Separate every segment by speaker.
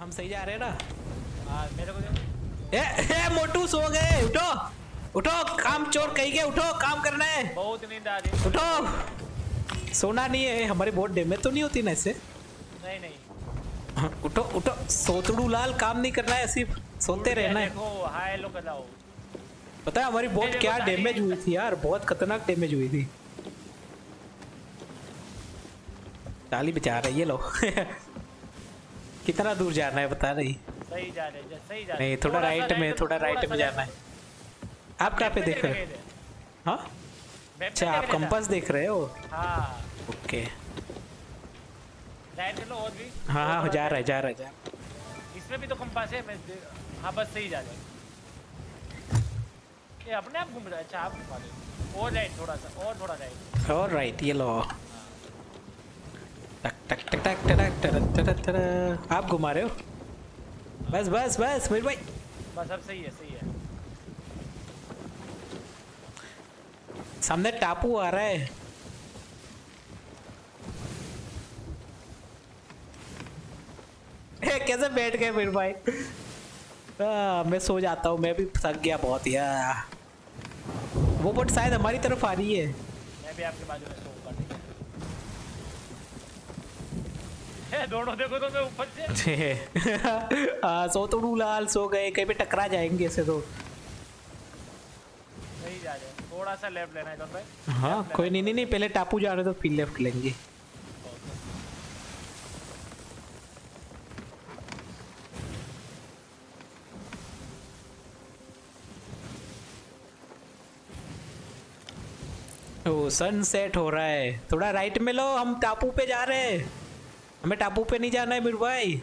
Speaker 1: हम सही जा रहे हैं ना?
Speaker 2: हाँ मेरे को
Speaker 1: ए, ए मोटू सो गए। उठो। उठो काम चोर कहीं के उठो काम करना है।
Speaker 2: बहुत नींद आ रही
Speaker 1: उठो। सोना नहीं है। हमारी बहुत डैमेज तो नहीं होती ना इससे?
Speaker 2: नहीं नहीं।
Speaker 1: उठो उठो। सोतड़ू लाल काम नहीं करना है सिर्फ़ सोते रहना है।
Speaker 2: हाय लो कराओ
Speaker 1: पता है हमारी बहुत क्या डैमेज हुई थी यार। बहुत खतरनाक डैमेज हुई थी। ताली बचा रही है लो। कितना दूर जाना है बता रही?
Speaker 2: सही जा रहे हैं, सही जा रहे
Speaker 1: नहीं थोड़ा राइट में थोड़ा राइट में जाना है। आप कहाँ पे देख रहे हो? हाँ। अच्छा आप? कंपास देख रहे हो?
Speaker 2: हाँ।
Speaker 1: ओके।
Speaker 2: राइट लो और भी
Speaker 1: हाँ हाँ जा रहा है जा रहा है जा
Speaker 2: इसमें भी तो कंपास है मैं हाँ बस सही जा रहे हैं। ये अपने आप घूम रहा है अच्छा आप घुमा रहे और राइट थोड़ा सा और थोड़ा राइट
Speaker 1: और राइट ये लो। टक टक टक टक टक टक टक टक आप घुमा रहे हो बस बस बस मेरे भाई
Speaker 2: बस अब सही है सही है
Speaker 1: सामने टापू आ रहा है कैसे बैठ गए मेरे भाई आ, मैं सो जाता हूँ मैं भी थक गया बहुत यार वो बोट शायद हमारी तरफ़ आ रही है
Speaker 2: मैं भी आपके बाजू में सोऊँगा ठीक है दोनों देखो तो मैं ऊपर से।
Speaker 1: आ, सो तो लाल सो गए कहीं पे टकरा जाएँगे ऐसे तो।
Speaker 2: सही जा रहे थोड़ा सा लेफ़्ट लेना है भाई।
Speaker 1: हाँ कोई नहीं नहीं नहीं पहले टापू जा रहे तो फिर लेफ़्ट लेंगे। ओ सनसेट हो रहा है। थोड़ा राइट में लो हम टापू पे जा रहे हैं। हमें टापू पे नहीं जाना है मेरे भाई।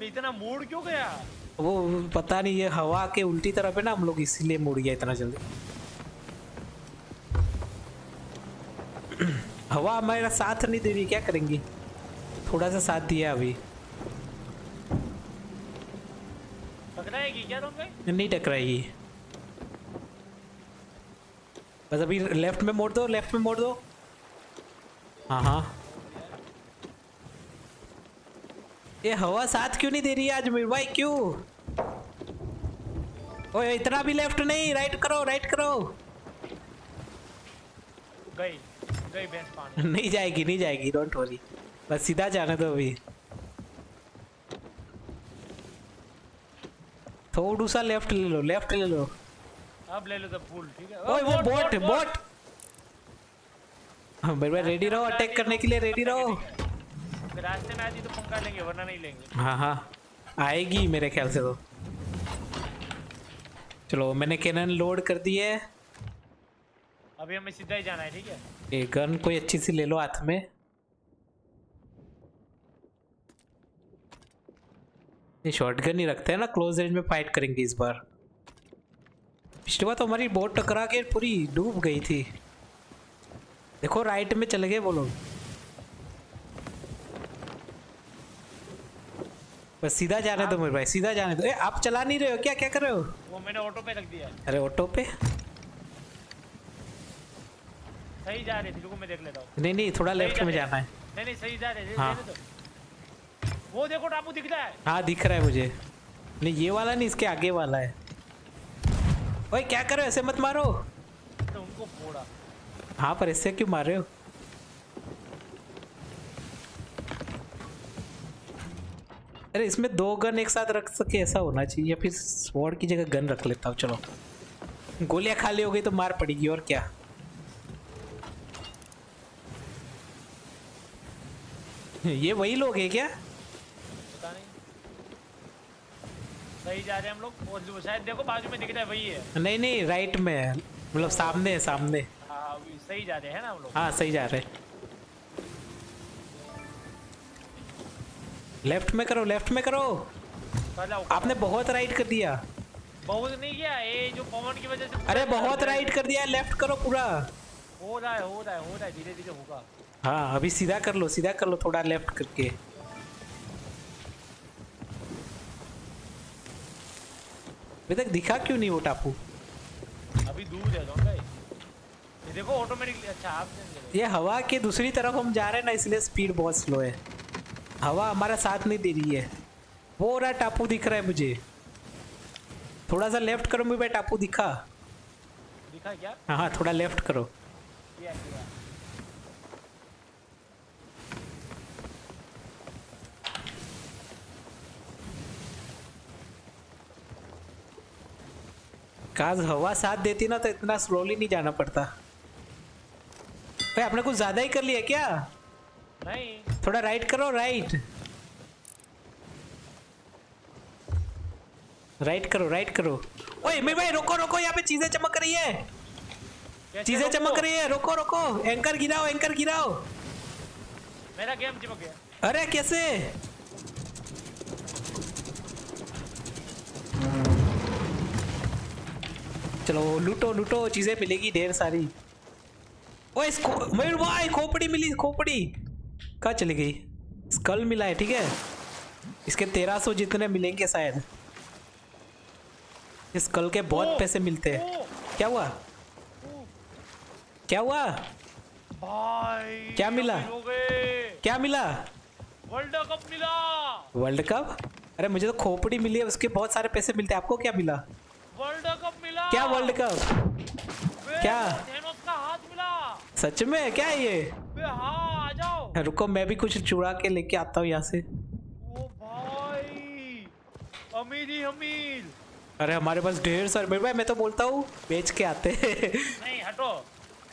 Speaker 2: मैं इतना मूड क्यों गया?
Speaker 1: वो पता नहीं ये हवा के उल्टी तरफ़ है ना हम लोग इसीलिए मुड़ गया इतना जल्दी। हवा हमारा साथ नहीं दे रही क्या करेंगी? थोड़ा सा साथ दिया अभी।
Speaker 2: पकड़ाएगी क्या
Speaker 1: नहीं टकराएगी। बस अभी लेफ़्ट में मोड़ दो लेफ़्ट में मोड़ दो। हाँ हाँ। ये हवा साथ क्यों नहीं दे रही है आज मेरे? भाई क्यों? ओए इतना भी लेफ़्ट नहीं। राइट करो राइट करो।
Speaker 2: गई गई भैंस पानी।
Speaker 1: नहीं जाएगी नहीं जाएगी। डोंट वरी बस सीधा जाने दो अभी। थोड़ा सा लेफ़्ट ले लो लेफ़्ट ले लो।
Speaker 2: अब ले लो तो फूल ठीक है।
Speaker 1: ओए वो बोट बोट हाँ, मेरे भाई रेडी रहो अटैक करने के लिए रेडी रहो।
Speaker 2: रास्ते में आती तो पंखा लेंगे वरना नहीं लेंगे।
Speaker 1: हाँ हाँ। आएगी मेरे ख्याल से तो। चलो मैंने कैनन लोड कर दी है।
Speaker 2: अभी हमें सीधा ही जाना है ठीक है?
Speaker 1: ये गन कोई अच्छी सी ले लो हाथ में। ये शॉर्ट गन ही रखते हैं ना क्लोज रेंज में फाइट करेंगे इस बार। पिछली बार तो हमारी बोट टकरा के पूरी डूब गई थी। देखो राइट में चले गए वो लोग। बस सीधा जाने दो मेरे भाई सीधा जाने दो। ए, आप चला नहीं रहे हो क्या? क्या कर रहे हो?
Speaker 2: वो मैंने ऑटो पे रख दिया
Speaker 1: अरे ऑटो पे?
Speaker 2: सही जा रही थी रुको मैं देख लेता हूँ।
Speaker 1: नहीं नहीं थोड़ा लेफ़्ट में जाना है।
Speaker 2: नहीं नहीं सही जा रहे थे
Speaker 1: हाँ।
Speaker 2: देख तो वो देखो टापू दिख रहा है।
Speaker 1: हाँ दिख रहा है मुझे। नहीं ये वाला नहीं इसके आगे वाला है। ओए क्या कर रहे हो? ऐसे मत मारो।
Speaker 2: तो उनको फोड़ा।
Speaker 1: हाँ पर इससे क्यों मार रहे हो? अरे इसमें दो गन एक साथ रख सके ऐसा होना चाहिए या फिर स्वॉर्ड की जगह गन रख लेता हूँ चलो। गोलियाँ खाली हो गई तो मार पड़ेगी और क्या? ये वही लोग हैं क्या?
Speaker 2: पता नहीं। सही जा रहे हैं हम लोग शायद देखो बाजू में दिख रहा है वही है।
Speaker 1: नहीं नहीं राइट में है मतलब सामने है सामने।
Speaker 2: हाँ सही जा रहे हैं ना हम लोग।
Speaker 1: हाँ सही जा रहे लेफ़्ट में करो लेफ़्ट में करो। आपने बहुत राइट कर दिया।
Speaker 2: बहुत नहीं किया ये जो पवन की वजह से
Speaker 1: अरे बहुत राइट कर दिया लेफ़्ट करो पूरा।
Speaker 2: हो रहा है हो रहा है हो रहा है धीरे धीरे होगा।
Speaker 1: हाँ अभी सीधा कर लो सीधा कर लो थोड़ा लेफ़्ट करके। अभी तक दिखा क्यों नहीं वो टापू?
Speaker 2: अभी दूर है भाई। ये देखो ऑटोमेटिकली अच्छा आप
Speaker 1: ये हवा के दूसरी तरफ़ हम जा रहे हैं ना इसलिए स्पीड बहुत स्लो है। हवा हमारा साथ नहीं दे रही है। वो रहा टापू दिख रहा है मुझे। थोड़ा सा लेफ़्ट करो मुझे टापू दिखा।
Speaker 2: दिखा क्या?
Speaker 1: हाँ हाँ थोड़ा लेफ़्ट करो। काज हवा साथ देती ना तो इतना स्लोली नहीं जाना पड़ता। भाई आपने कुछ ज़्यादा ही कर लिया क्या?
Speaker 2: नहीं।
Speaker 1: थोड़ा राइट करो राइट राइट करो राइट करो. ओए मेरे भाई रोको रोको यहाँ पे चीज़ें चमक रही है. चीज़ें चमक रही है रोको रोको. एंकर गिराओ एंकर गिराओ.
Speaker 2: मेरा गेम चिपक गया।
Speaker 1: अरे कैसे? चलो लूटो लूटो चीज़ें मिलेगी ढेर सारी. ओए मयूर भाई खोपड़ी मिली खोपड़ी. कहाँ चली गई? स्कल मिला है ठीक है? इसके तेरह सौ जितने मिलेंगे शायद। इस कल के बहुत पैसे मिलते हैं। क्या हुआ? क्या हुआ?
Speaker 2: भाई
Speaker 1: क्या मिला? क्या मिला?
Speaker 2: वर्ल्ड कप मिला।
Speaker 1: World cup? अरे मुझे तो खोपड़ी मिली है उसके बहुत सारे पैसे मिलते हैं। आपको क्या मिला?
Speaker 2: वर्ल्ड कप मिला।
Speaker 1: क्या वर्ल्ड कप? क्या?
Speaker 2: हाथ मिला।
Speaker 1: सच में? क्या ये?
Speaker 2: बे हाँ आ जाओ।
Speaker 1: रुको मैं भी कुछ चुरा के लेके आता हूँ यहाँ से।
Speaker 2: ओ भाई अमीर ही अमीर।
Speaker 1: अरे हमारे पास ढेर सारे मेरे भाई मैं तो बोलता हूँ बेच के आते हैं।
Speaker 2: नहीं हटो।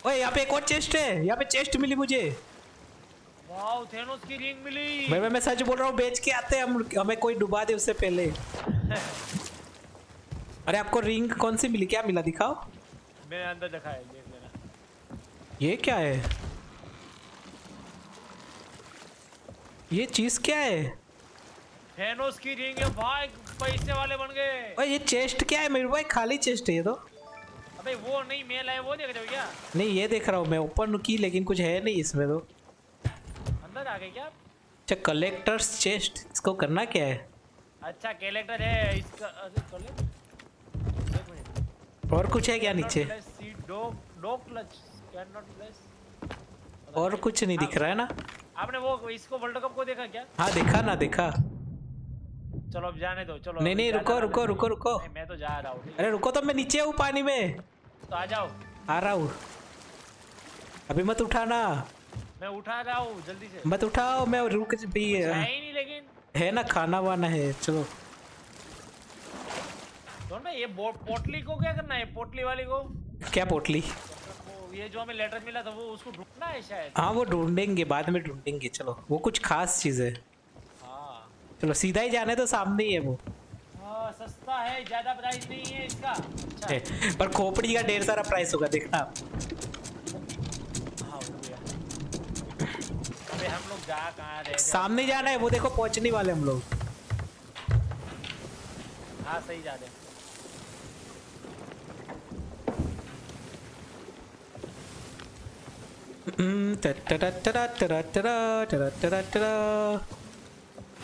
Speaker 1: ओए यहाँ पे एक और चेस्ट है। यहाँ पे चेस्ट मिली मुझे।
Speaker 2: वाओ थेनोस की रिंग मिली।
Speaker 1: मेरे मैं सच बोल रहा हूँ बेच के आते हैं हम। हमें कोई डुबा दे उससे पहले। अरे आपको रिंग कौन सी मिली? क्या मिला? दिखाओ।
Speaker 2: मैंने अंदर देखा है देख लेना।
Speaker 1: ये क्या है? ये चीज़ क्या है?
Speaker 2: थेनोस की रिंग है भाई पैसे वाले बन गए।
Speaker 1: ओए ये चेस्ट क्या है? मेरे भाई खाली चेस्ट है ये तो।
Speaker 2: अबे वो नहीं मेल है वो देख रहे हो क्या?
Speaker 1: नहीं ये देख रहा हूँ मैं ओपन की लेकिन कुछ है नहीं इसमें तो।
Speaker 2: अंदर आ गए क्या
Speaker 1: अच्छा कलेक्टर्स चेस्ट इसको करना क्या है?
Speaker 2: अच्छा कलेक्टर है इसका अरे?
Speaker 1: और कुछ है क्या नीचे?
Speaker 2: Place seed, dog- dog clutch. Cannot
Speaker 1: और कुछ नहीं दिख रहा है ना?
Speaker 2: आपने वो इसको वर्ल्ड कप को देखा क्या?
Speaker 1: हाँ देखा ना देखा।
Speaker 2: चलो अब जाने दो चलो।
Speaker 1: नहीं नहीं रुको रुको रुको रुको।
Speaker 2: मैं तो जा रहा हूँ
Speaker 1: अरे रुको तो मैं नीचे हूँ पानी में।
Speaker 2: तो आ जाओ।
Speaker 1: आ रहा हूँ। अभी मत उठाना।
Speaker 2: मैं उठा रहा हूँ जल्दी से।
Speaker 1: मत उठाओ मैं रुक भी
Speaker 2: है नहीं लेकिन।
Speaker 1: है ना खाना वाना है चलो।
Speaker 2: भाई ये पोटली को क्या करना है? पोटली वाली को?
Speaker 1: क्या पोटली?
Speaker 2: ये जो हमें लेटर मिला था वो उसको ढूंढना है शायद?
Speaker 1: हाँ वो ढूंढेंगे बाद में ढूंढेंगे चलो। वो कुछ खास चीज़ है।
Speaker 2: हाँ।
Speaker 1: चलो सीधा ही जाने तो सामने ही है वो।
Speaker 2: हाँ सस्ता है ज़्यादा प्राइस नहीं है इसका। अच्छा।
Speaker 1: है, पर खोपड़ी का ढेर सारा प्राइस होगा देखना आप।
Speaker 2: हाँ अबे हम लोग जा कहाँ रहे
Speaker 1: सामने जाना है वो देखो पहुँचने वाले हम लोग।
Speaker 2: हाँ सही जा रहे हैं।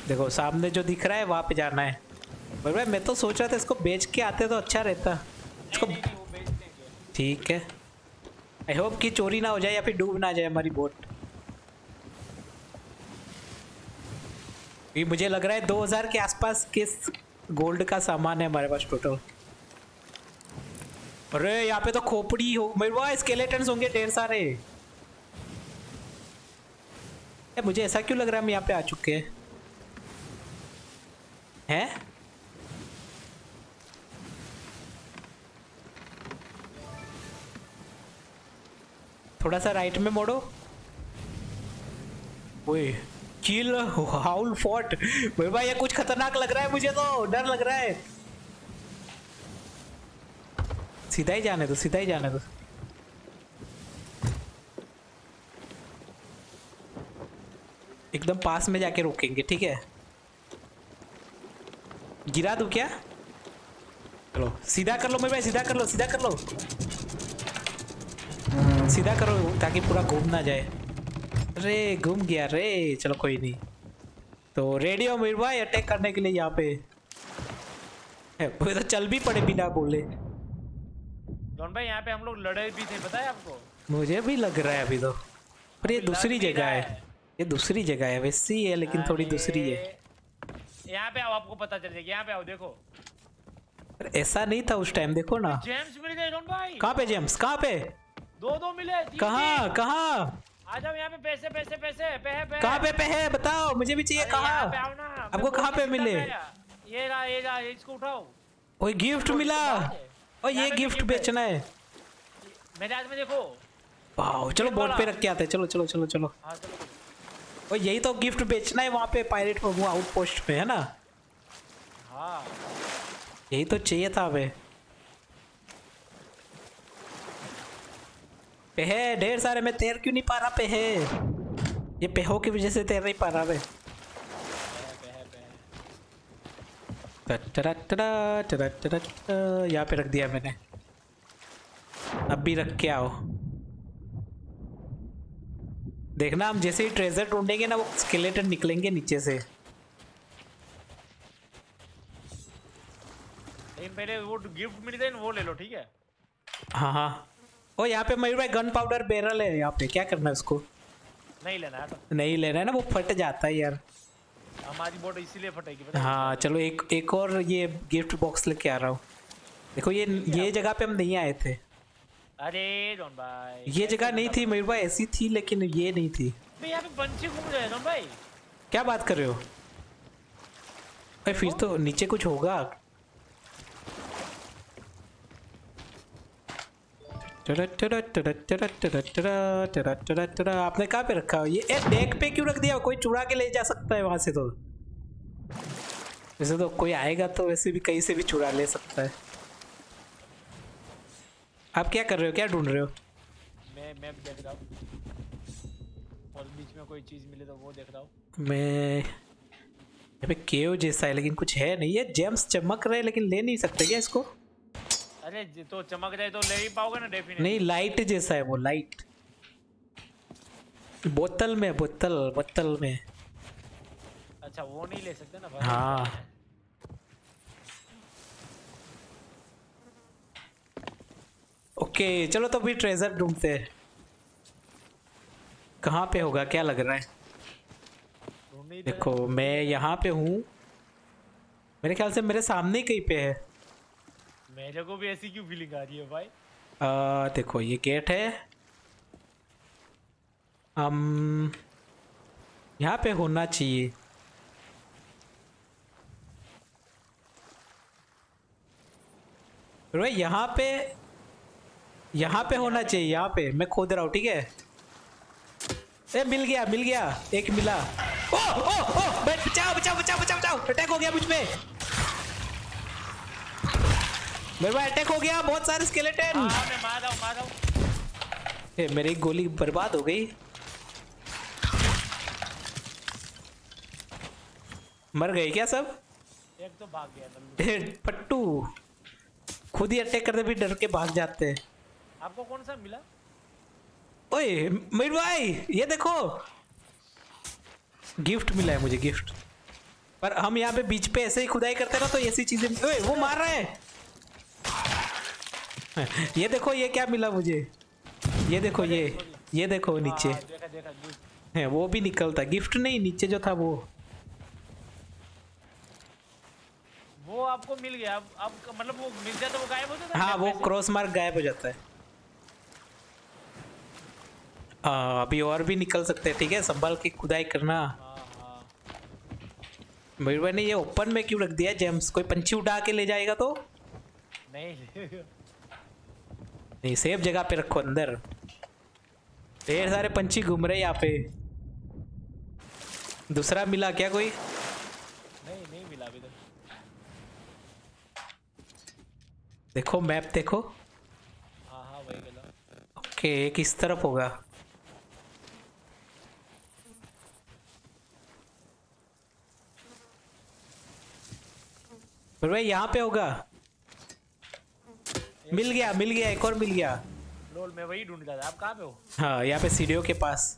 Speaker 1: देखो सामने जो दिख रहा है वहाँ पे जाना है पर भाई मैं तो सोच रहा था इसको बेच के आते तो अच्छा रहता इसको ठीक है आई होप कि चोरी ना हो जाए या फिर डूब ना जाए हमारी बोट ये मुझे लग रहा है 2000 के आसपास किस गोल्ड का सामान है हमारे पास टोटल अरे यहाँ पे तो खोपड़ी हो मेरे पास स्केलेटन्स होंगे ढेर सारे ए, मुझे ऐसा क्यों लग रहा है हम यहाँ पे आ चुके हैं? हैं? थोड़ा सा राइट में मोड़ो। ओए किल हाउल फोर्ट भाई भाई ये कुछ खतरनाक लग रहा है मुझे तो डर लग रहा है। सीधा ही जाने दो सीधा ही जाने दो। एकदम पास में जाके रोकेंगे ठीक है? गिरा दूँ क्या? चलो सीधा कर लो मेरे भाई सीधा कर लो सीधा कर लो। सीधा करो ताकि पूरा घूम ना जाए। अरे घूम गया रे चलो कोई नहीं। तो रेडियो मेरे भाई अटैक करने के लिए यहाँ पे। वो तो चल भी पड़े बिना बोले।
Speaker 2: जॉन भाई यहाँ पे हम लोग लड़े भी थे पता है आपको?
Speaker 1: मुझे भी लग रहा है अभी तो। पर ये दूसरी जगह है। ये दूसरी जगह है वैसी है लेकिन थोड़ी दूसरी है।
Speaker 2: यहाँ पे आओ आपको पता चल जाएगा यहाँ पे आओ देखो।
Speaker 1: ऐसा नहीं था उस टाइम देखो ना।
Speaker 2: जेम्स मिल गए भाई।
Speaker 1: कहाँ पे जेम्स? कहाँ पे?
Speaker 2: दो दो मिले
Speaker 1: कहाँ? कहाँ?
Speaker 2: आ जाओ यहाँ पे पैसे पैसे पैसे पे पे
Speaker 1: कहाँ पे पे है? बताओ मुझे भी चाहिए कहाँ?
Speaker 2: आओ ना
Speaker 1: आपको कहाँ पे मिले?
Speaker 2: ये रहा ये रहा इसको उठाओ।
Speaker 1: कोई गिफ्ट मिला। और ये गिफ्ट बेचना है।
Speaker 2: मेरे हाथ में देखो।
Speaker 1: चलो बोर्ड पे रख के आते हैं। चलो चलो चलो चलो।
Speaker 2: हाँ चलो।
Speaker 1: और यही तो गिफ्ट बेचना है वहाँ पे पायरेट वो आउटपोस्ट पे है ना?
Speaker 2: हाँ।
Speaker 1: यही तो चाहिए था हमें। पे है ढेर सारे मैं तैर क्यों नहीं पा रहा पे है? ये पेहो की वजह से तैर नहीं पा रहा मैं। टरा, यहाँ पे रख दिया मैंने अब भी रख के आओ देखना हम जैसे ही ट्रेजर ढूंढेंगे ना वो स्केलेटन निकलेंगे नीचे से।
Speaker 2: पहले वो गिफ्ट मिल गए वो ले लो ठीक है?
Speaker 1: हाँ हाँ। ओ यहाँ पे मयूर भाई गन पाउडर बैरल है यहाँ पे। क्या करना है उसको?
Speaker 2: नहीं लेना है तो।
Speaker 1: नहीं लेना है ना वो फट जाता है यार।
Speaker 2: हमारी बोट इसीलिए फटेगी हाँ?
Speaker 1: चलो एक एक और ये गिफ्ट बॉक्स लेके आ रहा हूँ। देखो ये ये जगह पे हम नहीं आए थे।
Speaker 2: अरे भाई
Speaker 1: ये जगह नहीं थी मयूर भाई ऐसी थी लेकिन ये नहीं थी।
Speaker 2: मैं पे घूम भाई।
Speaker 1: क्या बात कर रहे हो? भाई फिर तो नीचे कुछ होगा। आपने कहा पे रखा ये ए, डेक पे क्यों रख दिया कोई चुरा के ले जा सकता है वहाँ से तो वैसे तो कोई आएगा तो वैसे भी कहीं से भी चुरा ले सकता है आप क्या कर रहे हो? क्या ढूंढ रहे हो?
Speaker 2: मैं मैं भी देख रहा हूँ। और बीच में कोई चीज़ मिले तो वो देख रहा हूँ।
Speaker 1: मैं पे केव जैसा है लेकिन कुछ है नहीं। ये जेम्स चमक रहे लेकिन ले नहीं सकते क्या इसको?
Speaker 2: अरे तो चमक जाए तो ले ही पाओगे ना डेफिनेटली
Speaker 1: नहीं लाइट जैसा है वो लाइट बोतल में बोतल बोतल में।
Speaker 2: अच्छा वो नहीं ले सकते ना भाई?
Speaker 1: हाँ। ओके चलो तो भी ट्रेजर ढूंढते हैं। कहाँ पे होगा? क्या लग रहा है। देखो मैं यहाँ पे हूँ। मेरे ख्याल से मेरे सामने कहीं पे है।
Speaker 2: मेरे को भी ऐसी क्यों फीलिंग आ रही है भाई?
Speaker 1: आ, देखो ये गेट है। हम यहाँ पे होना चाहिए। यहाँ पे यहाँ पे होना चाहिए यहाँ पे। मैं खोद रहा हूँ ठीक है? ए मिल गया मिल गया। एक मिला। ओ ओ ओ बचाओ बचाओ बचाओ बचाओ बचाओ। अटैक हो गया मुझ पे। मेरे भाई अटैक हो गया। बहुत सारे स्केलेटन
Speaker 2: हाँ मार रहा हूँ मार रहा हूँ।
Speaker 1: ए, मेरी गोली बर्बाद हो गई। मर गए क्या सब?
Speaker 2: एक तो भाग गया
Speaker 1: पट्टू। खुद ही अटैक करते भी डर के भाग जाते। हैं
Speaker 2: आपको कौन सा मिला?
Speaker 1: ओए मयूर भाई ये देखो। गिफ्ट मिला है मुझे गिफ्ट पर हम यहाँ पे बीच पे ऐसे ही खुदाई करते ना तो ऐसी चीज़ें ओए वो मार रहा है। ये देखो ये क्या मिला मुझे? ये देखो ये ये देखो नीचे।
Speaker 2: हाँ, देखा देखा
Speaker 1: है वो भी निकलता। गिफ्ट नहीं नीचे जो था वो।
Speaker 2: वो आपको मिल गया। अब अब मतलब वो मिल जाता वो गायब हो जाता
Speaker 1: है हाँ
Speaker 2: वो
Speaker 1: क्रॉस मार्क गायब हो जाता है। आ, अभी और भी निकल सकते हैं ठीक है? संभाल के खुदाई करना।
Speaker 2: हाँ हाँ
Speaker 1: मयूर भाई ने ये ओपन में क्यों रख दिया जेम्स? कोई पंछी उठा के ले जाएगा तो?
Speaker 2: नहीं।
Speaker 1: नहीं सेफ़ जगह पे रखो अंदर। ढेर सारे पंछी घूम रहे यहाँ पे। दूसरा मिला क्या कोई?
Speaker 2: नहीं नहीं मिला अभी
Speaker 1: देखो मैप देखो।
Speaker 2: हाँ हाँ वही गला
Speaker 1: ओके किस तरफ़ होगा। पर भाई यहाँ पे होगा। मिल गया मिल गया एक और मिल गया।
Speaker 2: लोल मैं वही ढूंढ रहा था। आप कहाँ पे हो?
Speaker 1: हाँ यहाँ पे सीढ़ियों के पास।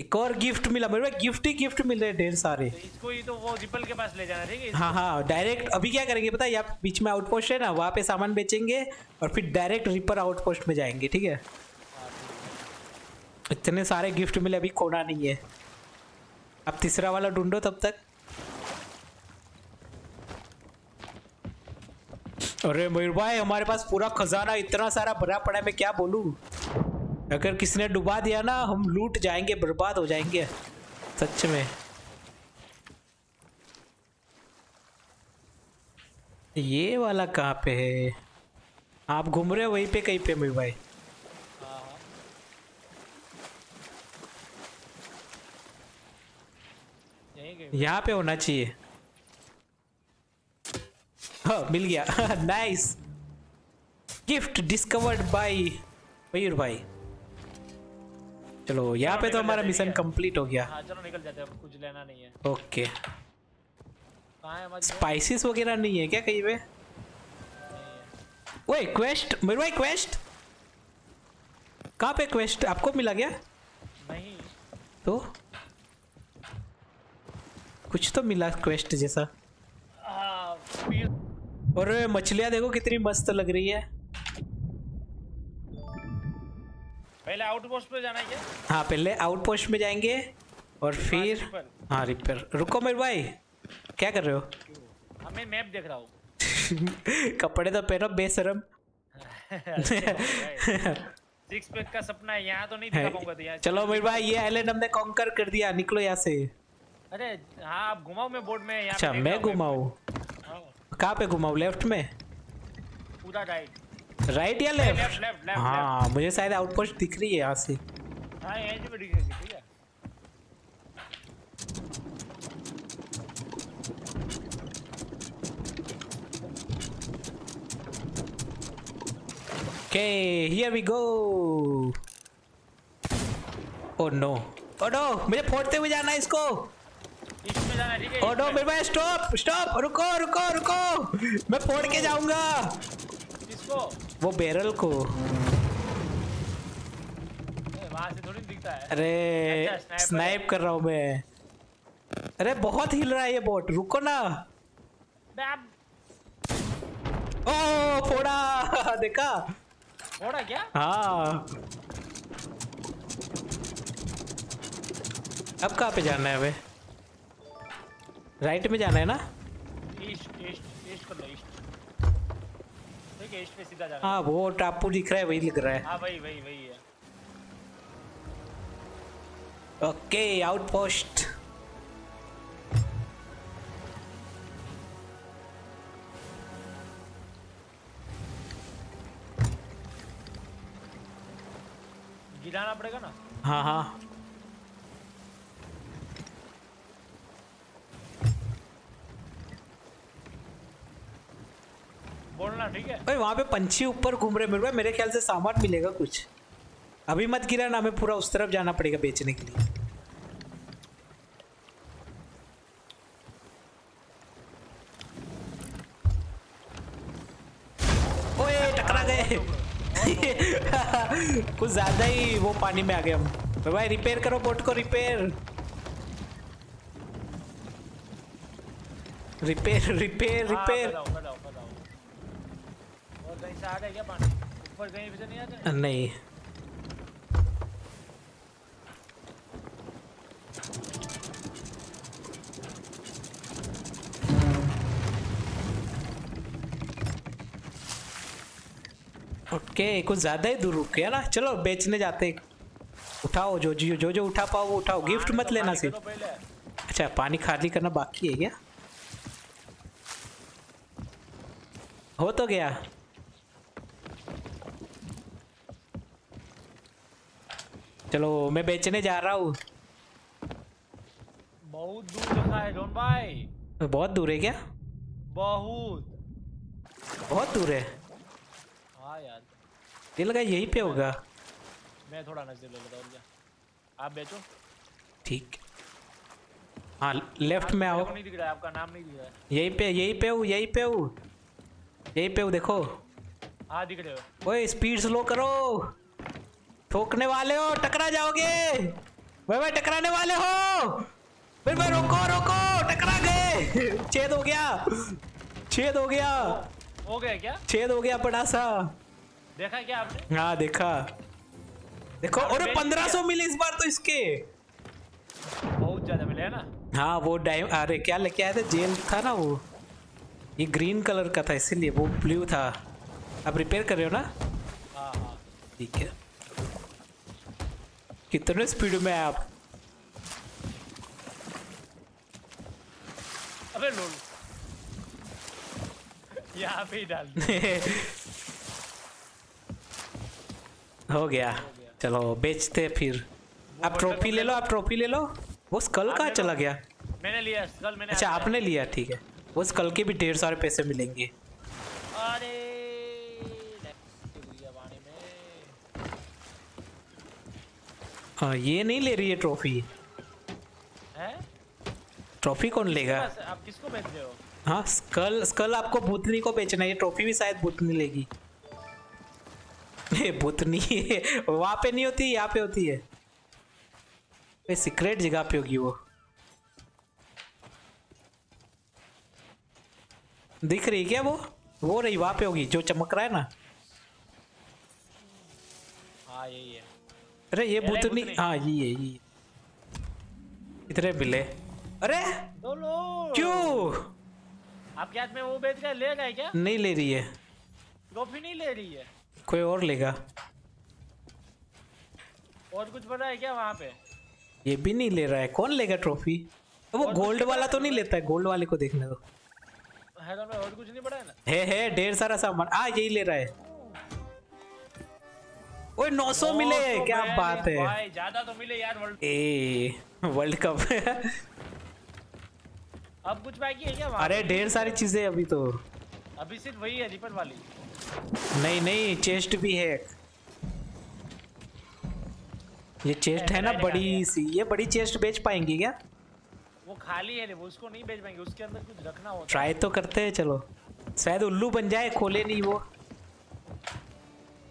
Speaker 1: एक और गिफ्ट मिला मेरे भाई गिफ्ट ही गिफ्ट मिल रहे हैं ढेर सारे।
Speaker 2: तो इसको ही तो वो रिपल के पास ले जाना ठीक है?
Speaker 1: हाँ हाँ डायरेक्ट अभी क्या करेंगे पता है? यहाँ बीच में आउटपोस्ट है ना वहाँ पे सामान बेचेंगे और फिर डायरेक्ट रिपर आउटपोस्ट में जाएँगे ठीक है? इतने सारे गिफ्ट मिले अभी खोना नहीं है। आप तीसरा वाला ढूंढो तब तक। अरे मयूर भाई हमारे पास पूरा खजाना इतना सारा भरा पड़ा है मैं क्या बोलूँ? अगर किसी ने डुबा दिया ना हम लूट जाएँगे बर्बाद हो जाएँगे सच में। ये वाला कहाँ पे है? आप घूम रहे हो वहीं पे कहीं पे मयूर भाई?
Speaker 2: हाँ हाँ। यहीं
Speaker 1: पे होना चाहिए। मिल गया। Nice gift discovered by Mayur भाई। चलो यहाँ पे तो हमारा मिशन कंप्लीट हो गया।
Speaker 2: हाँ चलो निकल जाते हैं कुछ लेना नहीं है।
Speaker 1: ओके स्पाइसेस वगैरह नहीं है क्या कहीं पे? ओए क्वेस्ट मयूर भाई क्वेस्ट कहाँ पे क्वेस्ट आपको मिला गया
Speaker 2: नहीं।
Speaker 1: तो? कुछ तो मिला क्वेस्ट जैसा।
Speaker 2: हाँ
Speaker 1: और मछलियाँ देखो कितनी मस्त लग रही है।
Speaker 2: पहले आउटपोस्ट पे जाना है क्या?
Speaker 1: हाँ पहले आउटपोस्ट में जाएँगे और फिर हाँ रिपेयर रुको मेरे भाई क्या कर रहे हो?
Speaker 2: हाँ मैं मैप देख रहा हूँ।
Speaker 1: कपड़े तो पहनो बेशरम।
Speaker 2: सिक्स पैक का सपना है यहाँ तो नहीं दिखा पाऊँगा तो
Speaker 1: चलो मेरे भाई ये आइलैंड हमने कॉन्कर कर दिया निकलो यहाँ से।
Speaker 2: अरे हाँ आप घुमाओ मैं बोर्ड में
Speaker 1: अच्छा मैं
Speaker 2: हूँ
Speaker 1: घुमाऊँ?
Speaker 2: हाँ,
Speaker 1: कहाँ पे घुमाऊँ? लेफ़्ट में?
Speaker 2: पूरा राइट
Speaker 1: राइट या
Speaker 2: लेफ़्ट
Speaker 1: लेफ़्ट
Speaker 2: लेफ़्ट लेफ़्ट
Speaker 1: हाँ मुझे शायद आउटपोस्ट दिख रही है यहाँ से।
Speaker 2: हाँ यहीं पे दिखेगी ठीक है।
Speaker 1: Okay here we go oh no oh no मुझे फोड़ते हुए जाना है इसको
Speaker 2: इसमें जाना है, ठीक है
Speaker 1: ओ नो मेरे भाई स्टॉप स्टॉप रुको रुको रुको। मैं फोड़ के जाऊँगा।
Speaker 2: इसको
Speaker 1: वो बैरल को।
Speaker 2: से थोड़ी दिखता है।
Speaker 1: अरे
Speaker 2: अच्छा।
Speaker 1: स्नाइप कर रहा हूँ मैं। अरे बहुत हिल रहा है ये बोट रुको ना। ओ फोड़ा देखा?
Speaker 2: फोड़ा क्या?
Speaker 1: हाँ। अब कहाँ पे जाना है हमें? राइट में जाना है ना?
Speaker 2: ईस्ट ईस्ट ईस्ट कर लो ईस्ट ठीक है ईस्ट पे सीधा जाना
Speaker 1: हाँ। वो टापू दिख रहा है वही लिख रहा है।
Speaker 2: हाँ वही वही वही है।
Speaker 1: ओके आउटपोस्ट
Speaker 2: गिराना पड़ेगा ना?
Speaker 1: हाँ हाँ।
Speaker 2: बोलना ठीक है?
Speaker 1: ओए वहाँ पे पंछी ऊपर घूम रहे मेरे मेरे ख्याल से सामान मिलेगा कुछ। अभी मत गिरा ना हमें पूरा उस तरफ़ जाना पड़ेगा बेचने के लिए। ओए टकरा गए। कुछ ज़्यादा ही वो पानी में आ गए हम। तो भाई रिपेयर करो बोट को रिपेयर रिपेयर रिपेयर रिपेयर
Speaker 2: बताओ बताओ बताओ और कहीं से आ गया क्या पानी ऊपर कहीं से नहीं। आता
Speaker 1: नहीं ओके कुछ ज़्यादा ही दूर रुक गया ना। चलो बेचने जाते उठाओ जो जो जो जो उठा पाओ वो उठाओ। गिफ्ट मत लेना सिर्फ़। अच्छा पानी खाली करना बाकी है क्या? हो तो गया। चलो मैं बेचने जा रहा हूँ।
Speaker 2: बहुत दूर रखा है जॉन भाई।
Speaker 1: बहुत दूर है क्या?
Speaker 2: बहुत।
Speaker 1: बहुत दूर है?
Speaker 2: हाँ यार।
Speaker 1: ये लगा यहीं पे होगा।
Speaker 2: मैं थोड़ा नज़दीक ले लेता हूँ क्या आप बेचो।
Speaker 1: ठीक। हाँ लेफ़्ट में आओ।
Speaker 2: नहीं दिख रहा है आपका नाम नहीं दिख रहा है।
Speaker 1: यहीं पे यहीं पे हूँ यहीं पे हूँ। यहीं पे हूँ देखो।
Speaker 2: हाँ दिख रहे हो।
Speaker 1: ओए स्पीड स्लो करो। ठोकने वाले हो टकरा जाओगे। भाई भाई टकराने वाले हो। फिर भाई रोको रोको टकरा गए। छेद हो गया। छेद हो गया।
Speaker 2: हो गया क्या?
Speaker 1: छेद हो गया बड़ा सा।
Speaker 2: देखा क्या आपने?
Speaker 1: हाँ देखा। देखो अरे पंद्रह सौ मिले इस बार तो इसके।
Speaker 2: बहुत ज़्यादा मिले है ना?
Speaker 1: हाँ वो डाइम अरे क्या लेके आए थे? जेल था ना वो। ये ग्रीन कलर का था इसीलिए वो ब्लू था। आप रिपेयर कर रहे हो ना?
Speaker 2: हाँ हाँ।
Speaker 1: ठीक है। कितने स्पीड में है आप?
Speaker 2: अबे लोल यहाँ पे ही डाल
Speaker 1: हो गया। चलो बेचते फिर। आप ट्रॉफी ले लो आप ट्रॉफी ले लो। वो स्कल कहाँ चला गया?
Speaker 2: मैंने लिया कल मैंने
Speaker 1: अच्छा आपने लिया ठीक है। वो स्कल के भी ढेर सारे पैसे मिलेंगे।
Speaker 2: अरे गुड़िया पानी में
Speaker 1: हाँ ये नहीं ले रही है ट्रॉफी। ट्रॉफी कौन लेगा?
Speaker 2: आप किसको बेच रहे हो?
Speaker 1: हाँ स्कल स्कल आपको भूतनी को बेचना है ये ट्रॉफी भी शायद भूतनी लेगी। भूतनी वहाँ पे नहीं होती यहाँ पे होती है। ये सीक्रेट जगह पे होगी वो। दिख रही है क्या वो? वो रही वहाँ पे होगी जो चमक रहा है ना।
Speaker 2: हाँ यही है।
Speaker 1: अरे ये भूतनी
Speaker 2: भूतनी।
Speaker 1: हाँ ये है ये। इतने मिले अरे! क्यों?
Speaker 2: आपके हाथ में वो बेच रहे ले गए क्या?
Speaker 1: नहीं ले रही है।
Speaker 2: ट्रॉफी नहीं ले रही है?
Speaker 1: कोई और लेगा।
Speaker 2: और कुछ बना है क्या वहाँ पे?
Speaker 1: ये भी नहीं ले रहा है। कौन लेगा ट्रॉफी? तो
Speaker 2: वो
Speaker 1: गोल्ड वाला तो नहीं लेता है। गोल्ड वाले को देखने दो।
Speaker 2: है तो में और कुछ नहीं पड़ा है ना?
Speaker 1: है है ढेर सारा सामान। आ यही ले रहा है। ओए 900 मिले
Speaker 2: तो
Speaker 1: क्या बात है?
Speaker 2: भाई ज़्यादा तो मिले यार वर्ल्ड
Speaker 1: ए वर्ल्ड कप
Speaker 2: अब कुछ बाकी है क्या वहाँ
Speaker 1: अरे ढेर सारी चीज़ें अभी तो।
Speaker 2: अभी सिर्फ़ वही है रिपर वाली।
Speaker 1: नहीं नहीं चेस्ट भी है। ये चेस्ट है ना बड़ी सी। ये बड़ी चेस्ट बेच पाएँगे क्या?
Speaker 2: वो खाली है वो उसको नहीं बेच पाएँगे उसके अंदर कुछ रखना होता
Speaker 1: ट्राई तो करते हैं चलो। शायद उल्लू बन जाए खोले नहीं वो।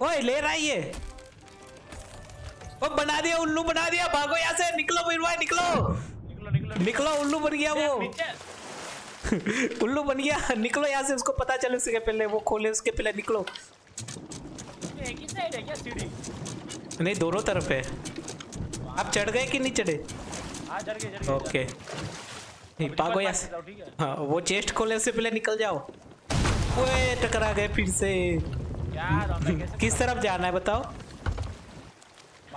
Speaker 1: ओए ले रहा है ये। ओ बना दिया उल्लू बना दिया भागो यहाँ से निकलो वीर भाई निकलो
Speaker 2: निकलो निकलो।
Speaker 1: निकलो उल्लू बन गया वो। उल्लू बन गया निकलो यहाँ से उसको पता चले उसके पहले वो खोले उसके पहले निकलो।
Speaker 2: एक ही साइड है क्या सीढ़ी?
Speaker 1: नहीं दोनों तरफ़ है। आप चढ़ गए कि नहीं चढ़े?
Speaker 2: हाँ गए
Speaker 1: ओके। नहीं भागो यहाँ
Speaker 2: है।
Speaker 1: हाँ वो चेस्ट खोले उससे पहले निकल जाओ। ओए टकरा गए फिर से।
Speaker 2: यार किस
Speaker 1: तरफ़ जाना है बताओ।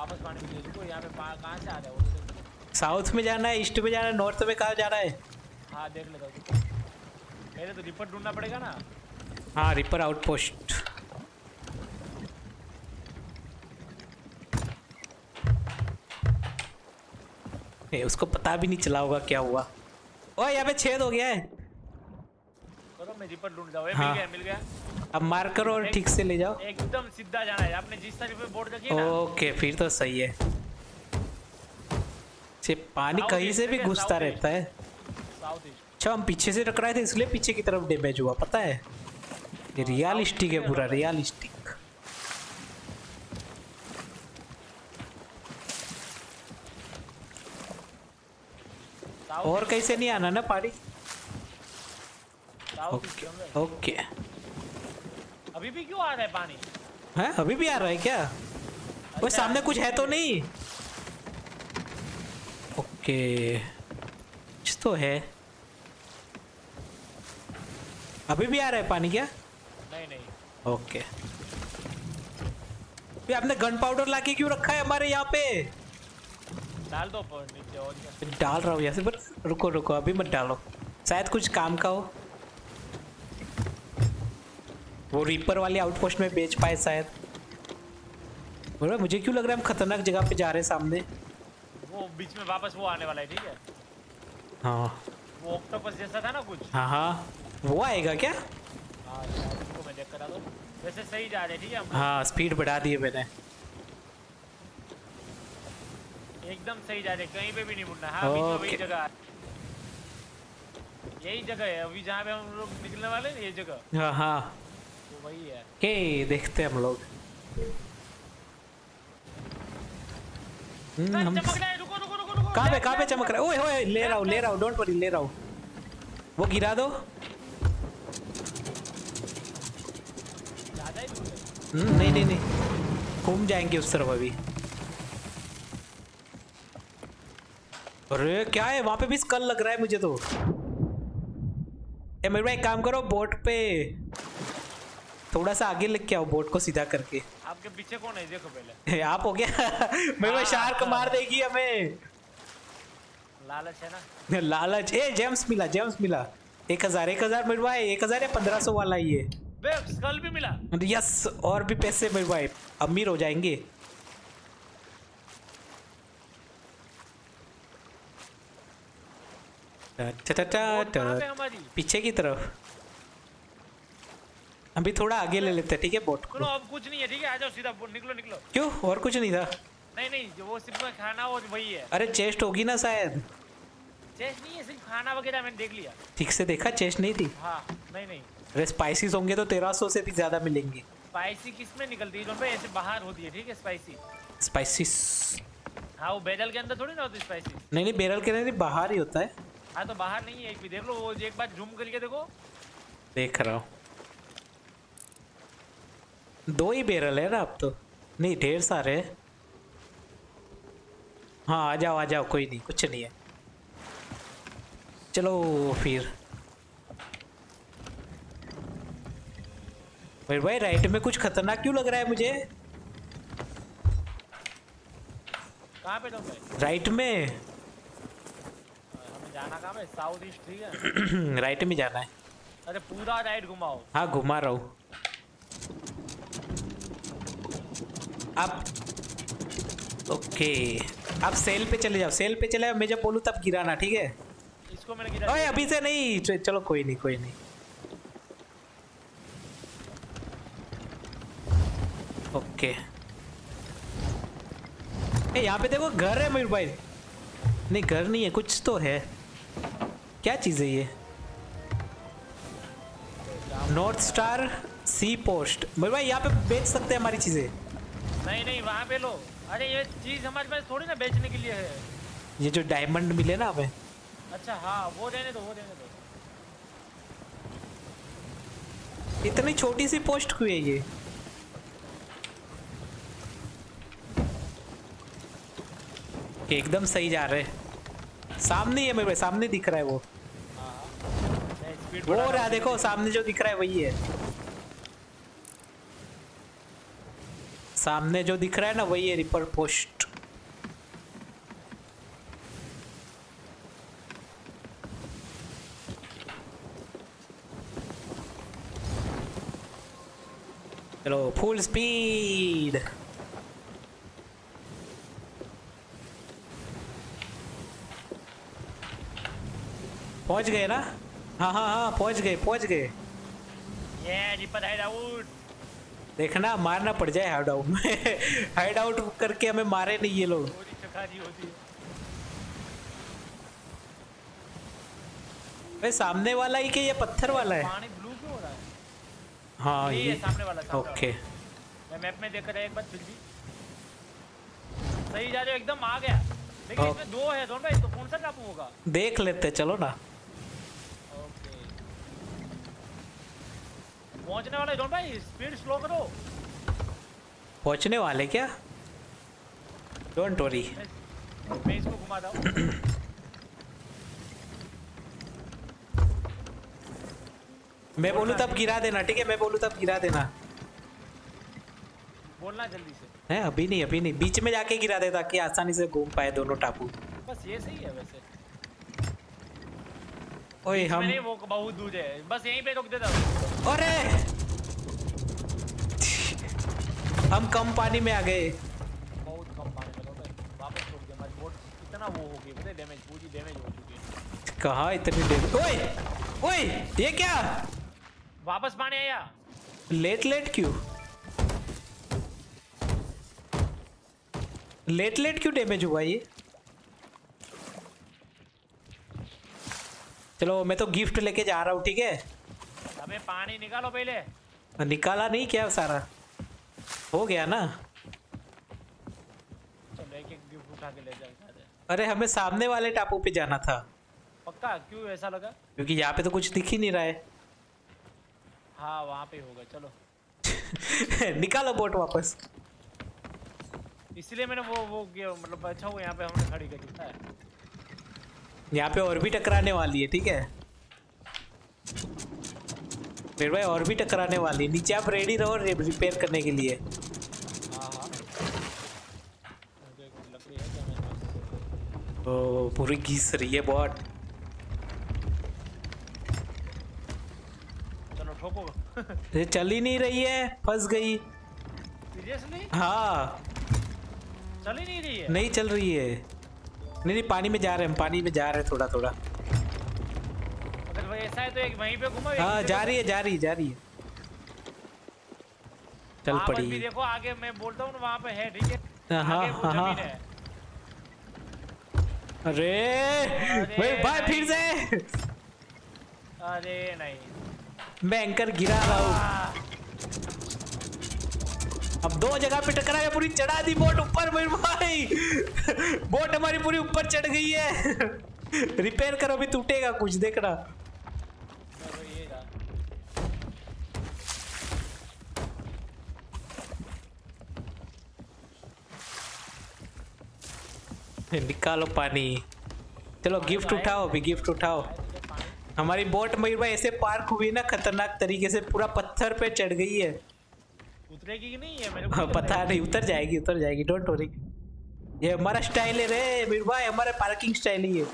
Speaker 2: वापस पानी में यहाँ पे कहाँ से आ रहा है? वो
Speaker 1: साउथ में जाना है ईस्ट में जाना है नॉर्थ में कहाँ जाना है?
Speaker 2: हाँ देख लेता हूँ। पहले तो रिपर ढूंढना पड़ेगा ना।
Speaker 1: हाँ रिपर आउटपोस्ट। ए, उसको पता भी नहीं चला होगा क्या हुआ। ओए यहाँ पे छेद हो गया है।
Speaker 2: मैं रिपर ढूंढ जाओ।
Speaker 1: हाँ।
Speaker 2: मिल गया मिल गया।
Speaker 1: अब मार करो और ठीक से ले जाओ।
Speaker 2: एकदम सीधा जाना है। आपने जिस तरह पे बोर्ड रखी है ना।
Speaker 1: ओके फिर तो सही है। से पानी कहीं से भी घुसता रहता है। अच्छा हम पीछे से टकराए थे इसलिए पीछे की तरफ़ डैमेज हुआ पता है? ये रियलिस्टिक है पूरा रियलिस्टिक और कैसे नहीं आना ना पानी? ओके ओके
Speaker 2: अभी भी क्यों आ रहा है पानी?
Speaker 1: है? अभी भी आ रहा है क्या? वो सामने कुछ है तो नहीं। ओके कुछ तो है। अभी भी आ रहा है पानी क्या?
Speaker 2: नहीं नहीं।
Speaker 1: ओके ये आपने गन पाउडर लाके क्यों रखा है हमारे यहाँ पे?
Speaker 2: डाल दो पर नीचे और
Speaker 1: डाल रहा हूँ यहाँ से पर रुको रुको अभी मत डालो। शायद कुछ काम का हो। वो रीपर वाली आउटपोस्ट में बेच पाए शायद। बोल मुझे क्यों लग रहा है हम खतरनाक जगह पे जा रहे हैं सामने?
Speaker 2: वो बीच में वापस वो आने वाला है ठीक है?
Speaker 1: हाँ।
Speaker 2: वो ऑक्टोपस जैसा था ना कुछ?
Speaker 1: हाँ हाँ। वो आएगा क्या?
Speaker 2: हाँ उसको मैं देख कर आ दूँ वैसे सही जा रहे हैं ठीक है हम
Speaker 1: हाँ स्पीड बढ़ा दी है मैंने।
Speaker 2: एकदम सही जा रहे हैं कहीं पे भी नहीं मुड़ना। हाँ बीच वही जगह है। यही जगह है अभी जहाँ पे हम लोग निकलने वाले हैं ये जगह।
Speaker 1: हाँ हाँ।
Speaker 2: वही है
Speaker 1: के देखते हैं हम लोग। हम्म, हम कहाँ पे कहाँ पे चमक रहा है? ओए ओए ले रहा हूँ ले रहा हूँ डोंट वरी ले रहा हूँ। वो गिरा दो। हम्म, नहीं नहीं नहीं। घूम जाएँगे उस तरफ़ अभी। अरे क्या है? वहाँ पे भी स्कल लग रहा है मुझे तो। ए मेरे भाई काम करो बोट पे थोड़ा सा आगे लेके आओ बोट को सीधा करके।
Speaker 2: आपके पीछे कौन है? देखो पहले।
Speaker 1: आप हो गया। मेरे भाई शार्क मार देगी हमें।
Speaker 2: लालच है ना?
Speaker 1: लालच। ए जेम्स मिला जेम्स मिला। एक हज़ार एक हज़ार मेरे भाई एक हज़ार या पंद्रह सौ वाला ये।
Speaker 2: बे स्कल भी मिला।
Speaker 1: यस और भी पैसे मेरे भाई अमीर हो जाएँगे। टा टा टा टा
Speaker 2: कहाँ पे हमारी?
Speaker 1: पीछे की तरफ़। अभी थोड़ा आगे ले लेते हैं ठीक है बोट को।
Speaker 2: अब कुछ नहीं है ठीक है आ जाओ सीधा निकलो निकलो।
Speaker 1: क्यों? और कुछ नहीं था?
Speaker 2: नहीं नहीं जो वो सिर्फ़ खाना वो वही है।
Speaker 1: अरे चेस्ट होगी ना शायद।
Speaker 2: चेस्ट नहीं है सिर्फ़ खाना वगैरह मैंने देख लिया।
Speaker 1: ठीक से देखा चेस्ट नहीं थी?
Speaker 2: हाँ नहीं नहीं।
Speaker 1: अरे स्पाइसीज होंगे तो तेरह सौ से भी ज़्यादा मिलेंगे।
Speaker 2: स्पाइसी किसमें निकलती है? जो भाई ऐसे बाहर होती है ठीक है स्पाइसी
Speaker 1: स्पाइसीज
Speaker 2: हाँ वो बैरल के अंदर थोड़ी ना होती स्पाइसी
Speaker 1: नहीं नहीं बेरल के नहीं बाहर ही होता है।
Speaker 2: हाँ तो बाहर नहीं है एक भी देख लो वो एक बार जूम करके देखो।
Speaker 1: देख रहा हूँ। दो ही बेरल है ना अब तो। नहीं ढेर सारे हैं। आ जाओ आ जाओ कोई नहीं कुछ नहीं है। चलो फिर। मेरे भाई राइट में कुछ खतरनाक क्यों लग रहा है मुझे?
Speaker 2: कहाँ पे भाई
Speaker 1: राइट में।
Speaker 2: हमें जाना कहाँ पे? साउथ ईस्ट ठीक है?
Speaker 1: राइट में जाना है।
Speaker 2: अरे पूरा राइट घुमाओ।
Speaker 1: हाँ घुमा रहा हूँ। आप ओके आप सेल पे चले जाओ सेल पे चले जाओ मैं जब बोलूँ तब गिराना ठीक है?
Speaker 2: इसको मैंने गिरा
Speaker 1: ओए अभी से नहीं चलो कोई नहीं कोई नहीं। ओके ए यहाँ पे देखो घर है मयूर भाई। नहीं घर नहीं है कुछ तो है। क्या चीज़ है ये? North star sea post Mayur भाई यहाँ पे बेच सकते हैं हमारी चीज़ें।
Speaker 2: नहीं नहीं वहाँ पे लो। अरे ये चीज़ हमारे पास थोड़ी ना बेचने के लिए है।
Speaker 1: ये जो डायमंड मिले ना हमें।
Speaker 2: अच्छा हाँ वो रहने दो वो रहने दो।
Speaker 1: इतनी छोटी सी पोस्ट क्यों है ये? एकदम सही जा रहे सामने ही है मेरे सामने दिख रहा है वो। वो रहा देखो सामने जो दिख रहा है वही है। सामने जो दिख रहा है ना, वही है रिपर पोस्ट। चलो फुल स्पीड पहुँच गए ना? हाँ हाँ हाँ पहुँच गए पहुँच गए।
Speaker 2: ये रिपर हाइड आउट
Speaker 1: देखना मारना पड़ जाए हाइड आउट में। हाइड आउट करके हमें मारे नहीं ये लोग। भाई सामने वाला ही कि ये पत्थर वाला है?
Speaker 2: पानी ब्लू क्यों हो रहा है?
Speaker 1: हाँ
Speaker 2: ये
Speaker 1: ये
Speaker 2: सामने वाला सामने
Speaker 1: ओके।
Speaker 2: मैं मैप में देख रहा एक बार फिर भी। सही जा रहे हो एकदम आ गया। लेकिन इसमें दो है दोनों भाई तो कौन सा टापू होगा?
Speaker 1: देख लेते चलो ना
Speaker 2: ओके पहुँचने वाला दोनों भाई स्पीड स्लो करो।
Speaker 1: पहुँचने वाले क्या? डोंट वरी
Speaker 2: मैं इसको घुमाता हूँ।
Speaker 1: मैं बोलूँ तब गिरा देना ठीक है? मैं बोलूँ तब गिरा देना।
Speaker 2: बोलना जल्दी से।
Speaker 1: है अभी नहीं अभी नहीं। बीच में जाके गिरा दे ताकि आसानी से घूम पाए दोनों टापू।
Speaker 2: बस ये सही है वैसे।
Speaker 1: ओए हम
Speaker 2: मैंने वो बहुत दूर है। बस यहीं पे रोक देता हूँ।
Speaker 1: अरे! हम कम पानी में आ गए।
Speaker 2: बहुत कम पानी में भाई वापस रोक दिया हमारी बोट इतना वो हो गई पता है डैमेज पूरी डैमेज हो चुकी है।
Speaker 1: कहा इतनी देर ओए! ओए! ये क्या?
Speaker 2: वापस पानी आया।
Speaker 1: लेट लेट क्यों? लेट लेट क्यों डैमेज हुआ ये? चलो मैं तो गिफ्ट लेके जा रहा हूँ ठीक है?
Speaker 2: अबे पानी निकालो पहले।
Speaker 1: निकाला नहीं क्या सारा? हो गया ना?
Speaker 2: चलो एक एक गिफ्ट उठा के ले जाओ
Speaker 1: अरे हमें सामने वाले टापू पे जाना था।
Speaker 2: पक्का? क्यों ऐसा लगा?
Speaker 1: क्योंकि यहाँ पे तो कुछ दिख ही नहीं रहा है।
Speaker 2: हाँ वहाँ पे होगा चलो।
Speaker 1: निकालो बोट वापस।
Speaker 2: इसलिए मैंने वो वो मतलब अच्छा हुआ यहाँ पे हमने खड़ी कर दिया है।
Speaker 1: यहाँ पे और भी टकराने वाली है ठीक है? मेरे भाई और भी टकराने वाली। नीचे आप रेडी रहो रिपेयर करने के लिए। ओ पूरी घिस रही है बहुत। ये चल ही नहीं रही है फंस गई।
Speaker 2: सीरियसली
Speaker 1: हाँ।
Speaker 2: चल ही नहीं रही है।
Speaker 1: नहीं चल रही है। नहीं नहीं पानी में जा रहे हैं हम पानी में जा रहे हैं थोड़ा थोड़ा।
Speaker 2: ऐसा है तो एक वहीं पे घुमा
Speaker 1: हाँ जा रही है जा रही है जा रही है। चल
Speaker 2: पर भी देखो आगे मैं बोलता हूँ वहाँ पे है ठीक है?
Speaker 1: हाँ, हाँ, हाँ, हाँ।
Speaker 2: ज़मीन है।
Speaker 1: अरे भाई भाई फिर से।
Speaker 2: अरे नहीं।
Speaker 1: मैं एंकर गिरा रहा हूँ। अब दो जगह पे टकरा है पूरी चढ़ा दी बोट ऊपर मेरे भाई। बोट हमारी पूरी ऊपर चढ़ गई है। रिपेयर करो अभी टूटेगा कुछ देखना
Speaker 2: मैं तो ये जा
Speaker 1: निकालो पानी। चलो गिफ्ट उठाओ अभी गिफ्ट उठाओ। हमारी बोट मयूर भाई ऐसे पार्क हुई ना खतरनाक तरीके से पूरा पत्थर पे चढ़ गई है।
Speaker 2: उतरेगी कि नहीं है? मेरे को
Speaker 1: हाँ, पता नहीं उतर जाएगी उतर जाएगी डोंट वरी ये हमारा स्टाइल है रे मीर भाई हमारा पार्किंग स्टाइल ही है।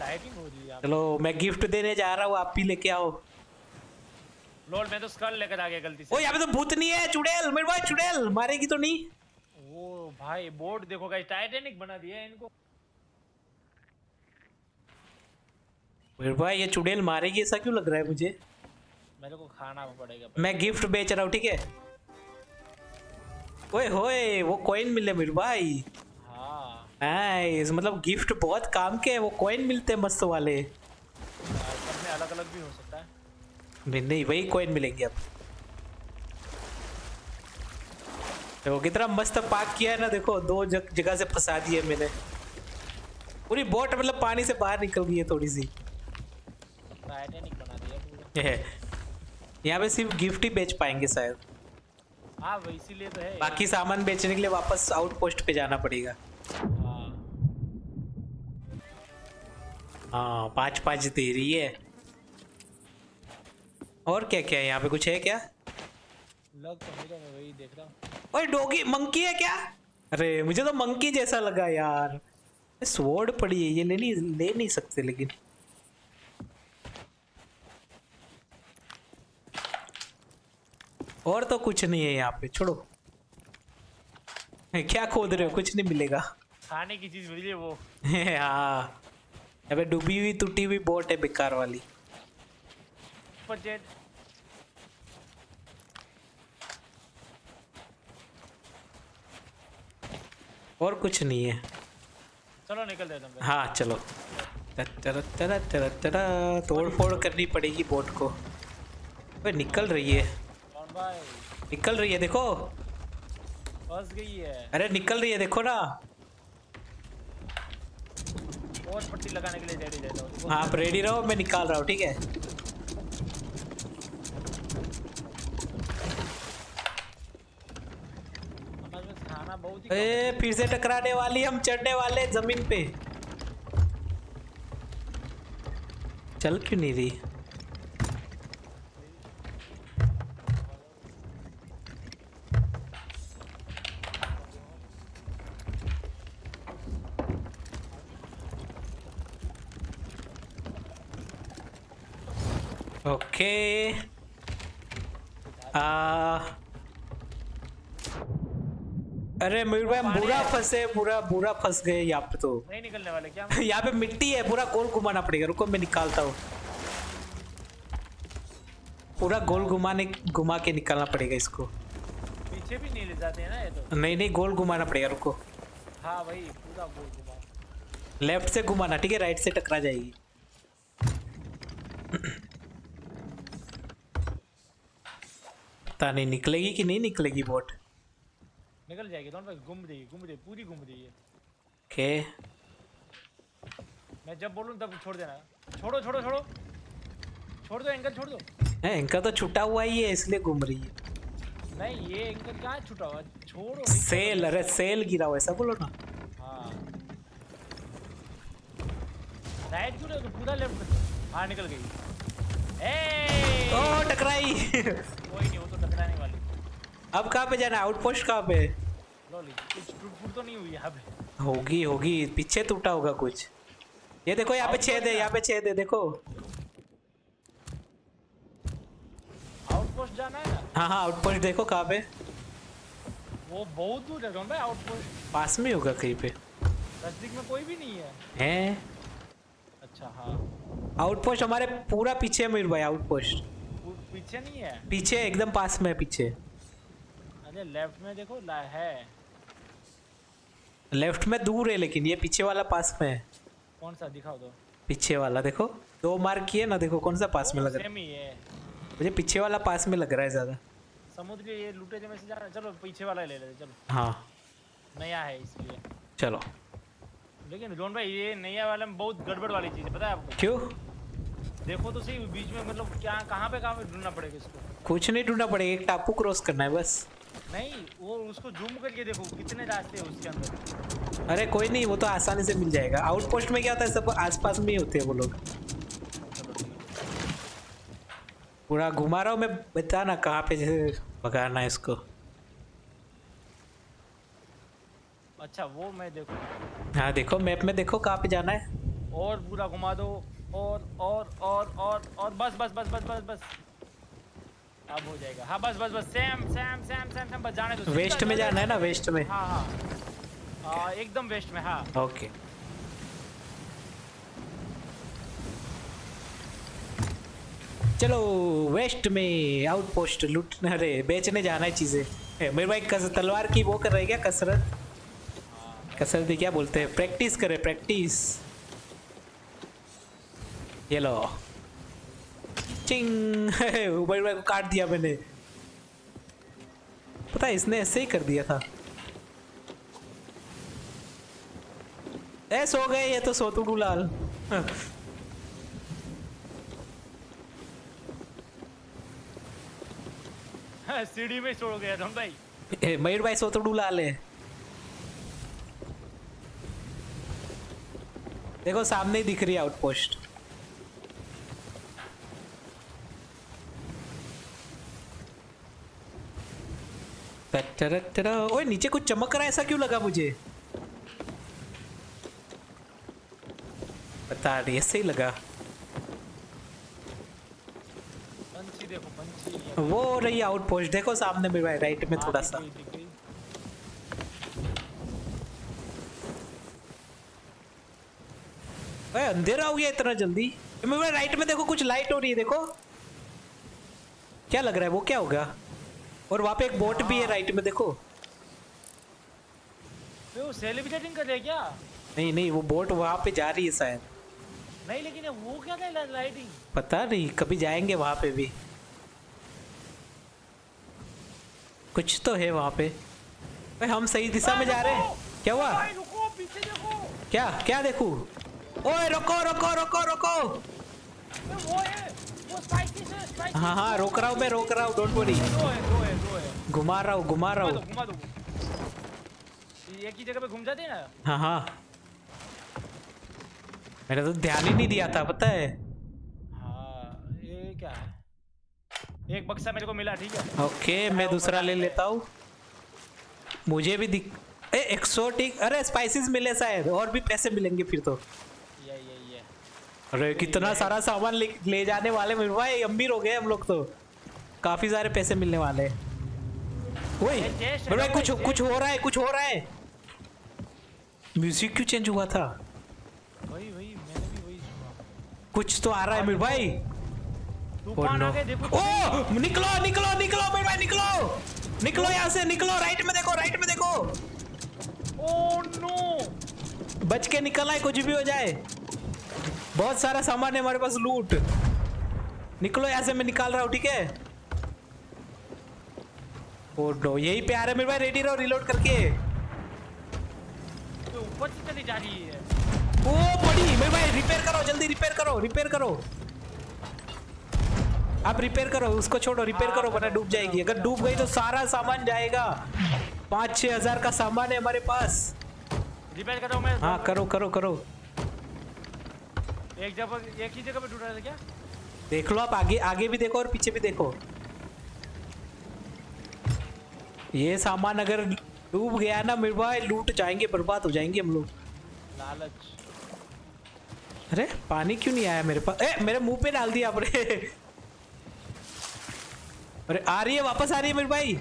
Speaker 2: लाइटिंग हो रही है
Speaker 1: चलो मैं गिफ्ट देने जा रहा हूँ आप भी लेके आओ।
Speaker 2: लॉर्ड मैं तो स्कल लेकर आ गया गलती से।
Speaker 1: ओ यहाँ पे तो भूतनी है चुड़ैल मेरे भाई चुड़ैल मारेगी तो नहीं।
Speaker 2: ओ भाई बोर्ड देखो गाइस टाइटैनिक बना दिया है इनको।
Speaker 1: मेरे भाई ये चुड़ैल मारेगी ऐसा क्यों लग रहा है मुझे?
Speaker 2: मेरे को खाना पड़ेगा।
Speaker 1: मैं गिफ्ट बेच रहा हूँ ठीक है? ओए होए वो कॉइन मिले मेरे भाई।
Speaker 2: हाँ।
Speaker 1: नाइस मतलब गिफ्ट बहुत काम के है वो कॉइन मिलते हैं मस्त वाले।
Speaker 2: में अलग अलग भी हो सकता है।
Speaker 1: नहीं नहीं वही कॉइन मिलेंगे अब। देखो कितना मस्त पार्क किया है ना देखो दो जग, जगह से फंसा दिए मैंने। पूरी बोट मतलब पानी से बाहर निकल गई है थोड़ी सी यहाँ पे सिर्फ़ गिफ्ट ही बेच पाएँगे शायद।
Speaker 2: हाँ इसीलिए तो है।
Speaker 1: बाकी सामान बेचने के लिए वापस आउटपोस्ट पे जाना पड़ेगा।
Speaker 2: हाँ
Speaker 1: हाँ पाँच पाँच दे रही है। और क्या क्या है? यहाँ पे कुछ है क्या?
Speaker 2: लग तो मेरा मैं वही देख रहा हूँ।
Speaker 1: ओए डोगी मंकी है क्या? अरे मुझे तो मंकी जैसा लगा यार। स्वॉर्ड पड़ी है ये ले नहीं ले नहीं सकते लेकिन। और तो कुछ नहीं है यहाँ पे छोड़ो। क्या खोद रहे हो? कुछ नहीं मिलेगा।
Speaker 2: खाने की चीज़ मिली वो।
Speaker 1: हाँ। पे डूबी हुई टूटी हुई बोट है बेकार वाली। और कुछ नहीं है।
Speaker 2: चलो निकल देते हैं।
Speaker 1: हाँ चलो। तरा तरा तरा तरा तोड़ फोड़ करनी पड़ेगी बोट को। अबे निकल रही है।
Speaker 2: कौन भाई?
Speaker 1: निकल रही है देखो।
Speaker 2: फंस गई है।
Speaker 1: अरे निकल रही है देखो ना।
Speaker 2: और पट्टी लगाने के लिए रेडी रहता हूँ।
Speaker 1: हाँ आप रेडी रहो मैं निकाल रहा हूँ ठीक है
Speaker 2: हमारे पास खाना बहुत ही
Speaker 1: ए फिर से टकराने वाली, हम चढ़ने वाले ज़मीन पे चल क्यों नहीं रही ओके okay. आ अरे मयूर भाई हम बुरा फंसे बुरा बुरा फंस गए यहाँ पे तो।
Speaker 2: नहीं निकलने वाले क्या
Speaker 1: यहाँ पे मिट्टी है पूरा गोल घुमाना पड़ेगा रुको मैं निकालता हूँ। पूरा गोल घुमाने घुमा के निकालना पड़ेगा इसको।
Speaker 2: पीछे भी नहीं ले जाते हैं ना ये तो।
Speaker 1: नहीं नहीं गोल घुमाना पड़ेगा रुको।
Speaker 2: हाँ भाई पूरा गोल घुमाओ
Speaker 1: लेफ़्ट से घुमाना ठीक है राइट से टकरा जाएगी। पता नहीं निकलेगी कि नहीं निकलेगी बोट?
Speaker 2: निकल जाएगी दोनों भाई घूम है घूम है पूरी घूम है
Speaker 1: ओके
Speaker 2: मैं जब बोलूँ तब छोड़ देना। छोड़ो छोड़ो छोड़ो। छोड़ दो एंकल छोड़ दो।
Speaker 1: इनका तो छुटा हुआ ही है इसलिए घूम रही है।
Speaker 2: नहीं ये एंकल कहाँ छूटा हुआ? छोड़ो।
Speaker 1: सेल अरे सेल गिरा हुआ ऐसा बोलो ना।
Speaker 2: हाँ। राइट क्यों तो पूरा लेफ़्ट हाँ निकल गई। ए
Speaker 1: ओ टकराई।
Speaker 2: कोई नहीं वो तो टकराने वाली।
Speaker 1: अब कहाँ पे जाना आउटपोस्ट कहाँ पे
Speaker 2: लोली कुछ तो नहीं हुई यहाँ पे।
Speaker 1: होगी होगी। पीछे टूटा होगा कुछ। ये देखो यहाँ पे छेद है यहाँ पे छेद है देखो।
Speaker 2: आउटपोस्ट जाना है ना?
Speaker 1: हाँ हाँ आउटपोस्ट देखो कहाँ पे।
Speaker 2: वो बहुत दूर है भाई आउटपोस्ट
Speaker 1: पास में होगा कहीं पे।
Speaker 2: नज़दीक में कोई भी नहीं है।
Speaker 1: हैं।
Speaker 2: अच्छा हाँ।
Speaker 1: आउटपोस्ट हमारे पूरा पीछे है मयूर भाई आउटपोस्ट
Speaker 2: पीछे नहीं है?
Speaker 1: पीछे एकदम पास में पीछे।
Speaker 2: अरे लेफ़्ट में देखो है।
Speaker 1: लेफ़्ट में दूर है लेकिन ये पीछे वाला पास में है।
Speaker 2: कौन सा? दिखाओ दो
Speaker 1: पीछे वाला देखो। दो मार्क किए ना देखो कौन सा पास में लग रहा
Speaker 2: है।
Speaker 1: मुझे पीछे वाला पास में लग रहा है ज़्यादा।
Speaker 2: समुद्र के ये लूटे में से जाना चलो पीछे वाला ले लेते चलो।
Speaker 1: हाँ।
Speaker 2: नया है इसलिए।
Speaker 1: चलो।
Speaker 2: लेकिन जोन भाई ये नया वाले में बहुत गड़बड़ वाली चीज़ है पता है आपको?
Speaker 1: क्यों?
Speaker 2: देखो तो सही बीच में मतलब क्या कहाँ पे कहाँ पे ढूंढना पड़ेगा इसको?
Speaker 1: कुछ नहीं ढूंढना पड़ेगा एक टापू क्रॉस करना है बस।
Speaker 2: नहीं वो उसको जूम करके देखो कितने रास्ते हैं उसके अंदर।
Speaker 1: अरे कोई नहीं वो तो आसानी से मिल जाएगा। आउटपोस्ट में क्या होता है सब आसपास में ही होते हैं वो लोग। पूरा घुमा रहा हूँ मैं बता ना कहाँ पे जैसे भगाना है इसको।
Speaker 2: अच्छा वो मैं देखो।
Speaker 1: हाँ देखो मैप में देखो कहाँ पे जाना है।
Speaker 2: और पूरा घुमा दो और और और और और बस बस बस बस बस बस। अब हो जाएगा। हाँ बस बस बस same same same same same बस जाने दो।
Speaker 1: वेस्ट में जाना है ना वेस्ट में?
Speaker 2: हाँ हाँ। एकदम वेस्ट में हाँ।
Speaker 1: ओके चलो वेस्ट में आउटपोस्ट लूट अरे बेचने जाना है चीज़ें। मेरे भाई कस, तलवार की वो कर रहे क्या कसरत? कसरत क्या बोलते हैं? प्रैक्टिस करे प्रैक्टिस ये लो। चिंग मेरे भाई को काट दिया मैंने। पता है इसने ऐसे ही कर दिया था। ए सो गए ये तो सोतुडू लाल
Speaker 2: हाँ, सीढ़ी में छोड़ गया तुम भाई।
Speaker 1: ए, मयूर भाई सोतुडू लाल है। देखो सामने ही दिख रही है आउटपोस्ट ओए नीचे कुछ चमक रहा है ऐसा क्यों लगा मुझे? पता नहीं ऐसे ही लगा।
Speaker 2: पंछी देखो ये
Speaker 1: वो रही आउटपोस्ट देखो सामने भाई राइट में
Speaker 2: हाँ,
Speaker 1: थोड़ा सा।
Speaker 2: गई।
Speaker 1: अरे अंधेरा हो गया इतना जल्दी। मेरे राइट में देखो कुछ लाइट हो रही है देखो। क्या लग रहा है वो क्या होगा? और वहाँ पे एक बोट भी है राइट में देखो।
Speaker 2: वो सेलिब्रेटिंग कर रहे हैं क्या?
Speaker 1: नहीं नहीं वो बोट वहाँ पे जा रही है शायद।
Speaker 2: नहीं लेकिन वो क्या था लाइटिंग
Speaker 1: पता नहीं कभी जाएँगे वहाँ पे भी। कुछ तो है वहाँ पे। भाई हम सही दिशा में जा रहे हैं। क्या हुआ?
Speaker 2: रुको पीछे देखो।
Speaker 1: क्या क्या देखूँ? ओए रुको रुको रुको रुको।
Speaker 2: वो है।
Speaker 1: हाँ हाँ रोक रहा हूँ मैं, रोक रहा हूँ डोंट वरी घुमा रहा हूँ, घुमा रहा हूँ।
Speaker 2: एक ही जगह पे घूम जाते हैं। ना
Speaker 1: हाँ हाँ मैंने तो ध्यान ही नहीं दिया था, पता है।
Speaker 2: हाँ ये क्या है एक बक्सा मेरे को मिला ठीक है
Speaker 1: ओके, मैं दूसरा ले लेता हूँ। मुझे भी दिख ए एक्सोटिक अरे स्पाइसेस मिले शायद, और भी पैसे मिलेंगे फिर तो। अरे कितना सारा सामान ले, ले जाने वाले मेरे भाई अमीर हो गए हम लोग तो। काफ़ी सारे पैसे मिलने वाले हैं।
Speaker 2: चेस्ट
Speaker 1: मेरे भाई कुछ कुछ हो रहा है कुछ हो रहा है। म्यूज़िक क्यों चेंज हुआ था?
Speaker 2: वही वही मैंने भी वही सुना।
Speaker 1: कुछ तो आ रहा है मेरे भाई।
Speaker 2: तूफ़ान आ गए देखो
Speaker 1: ओ निकलो निकलो निकलो मेरे भाई निकलो। निकलो यहाँ से निकलो राइट में देखो राइट में देखो।
Speaker 2: ओ नो
Speaker 1: बच के निकलना है कुछ भी हो जाए। बहुत सारा सामान है हमारे पास लूट। निकलो यहाँ से मैं निकाल रहा हूँ ठीक है? ओ नो यही पे आ रहा है मेरे भाई रेडी रहो रिलोड करके।
Speaker 2: तो ऊपर से चली जा रही है।
Speaker 1: ओ बड़ी मेरे भाई रिपेयर करो जल्दी रिपेयर करो रिपेयर करो। आप रिपेयर करो उसको छोड़ो रिपेयर
Speaker 2: हाँ,
Speaker 1: करो वरना डूब जाएगी। अगर डूब गई तो सारा सामान जाएगा। पाँच छह हज़ार का सामान है हमारे पास।
Speaker 2: रिपेयर करो मैं
Speaker 1: हाँ करो करो करो।
Speaker 2: एक जगह एक ही जगह पे टूट रहा था क्या?
Speaker 1: देख लो आप आगे आगे भी देखो और पीछे भी देखो। ये सामान अगर डूब गया ना मेरे भाई लूट जाएँगे बर्बाद हो जाएँगे हम लोग।
Speaker 2: लालच।
Speaker 1: अरे पानी क्यों नहीं आया मेरे पास? ए मेरे मुँह पे डाल दिया आपने। अरे आ रही है वापस आ रही है मेरे भाई।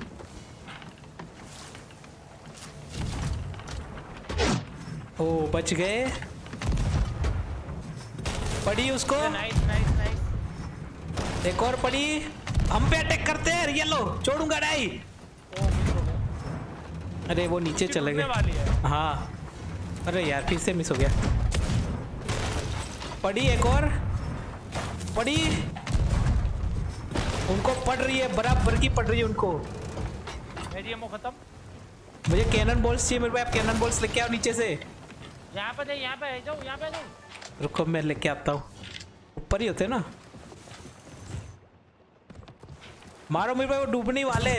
Speaker 1: ओ बच गए। पड़ी उसको।
Speaker 2: नाइस नाइस नाइस
Speaker 1: एक और पड़ी। हम पे अटैक करते हैं ये लो छोड़ूँगा
Speaker 2: गया
Speaker 1: अरे वो नीचे चले गए।
Speaker 2: हाँ।
Speaker 1: अरे यार फिर से मिस हो गया। पड़ी एक और। पड़ी। उनको पड़ रही है बराबर की पड़ रही है उनको।
Speaker 2: मेरी खत्म।
Speaker 1: मुझे कैनन बॉल्स चाहिए मेरे भाई आप कैनन बॉल्स लेके आओ नीचे से।
Speaker 2: यहाँ पे यहाँ पे जाओ यहाँ पे जाओ।
Speaker 1: रुको, मैं लेके आता हूँ। ऊपर ही होते ना। मारो मेरे भाई, वो डूबने वाले।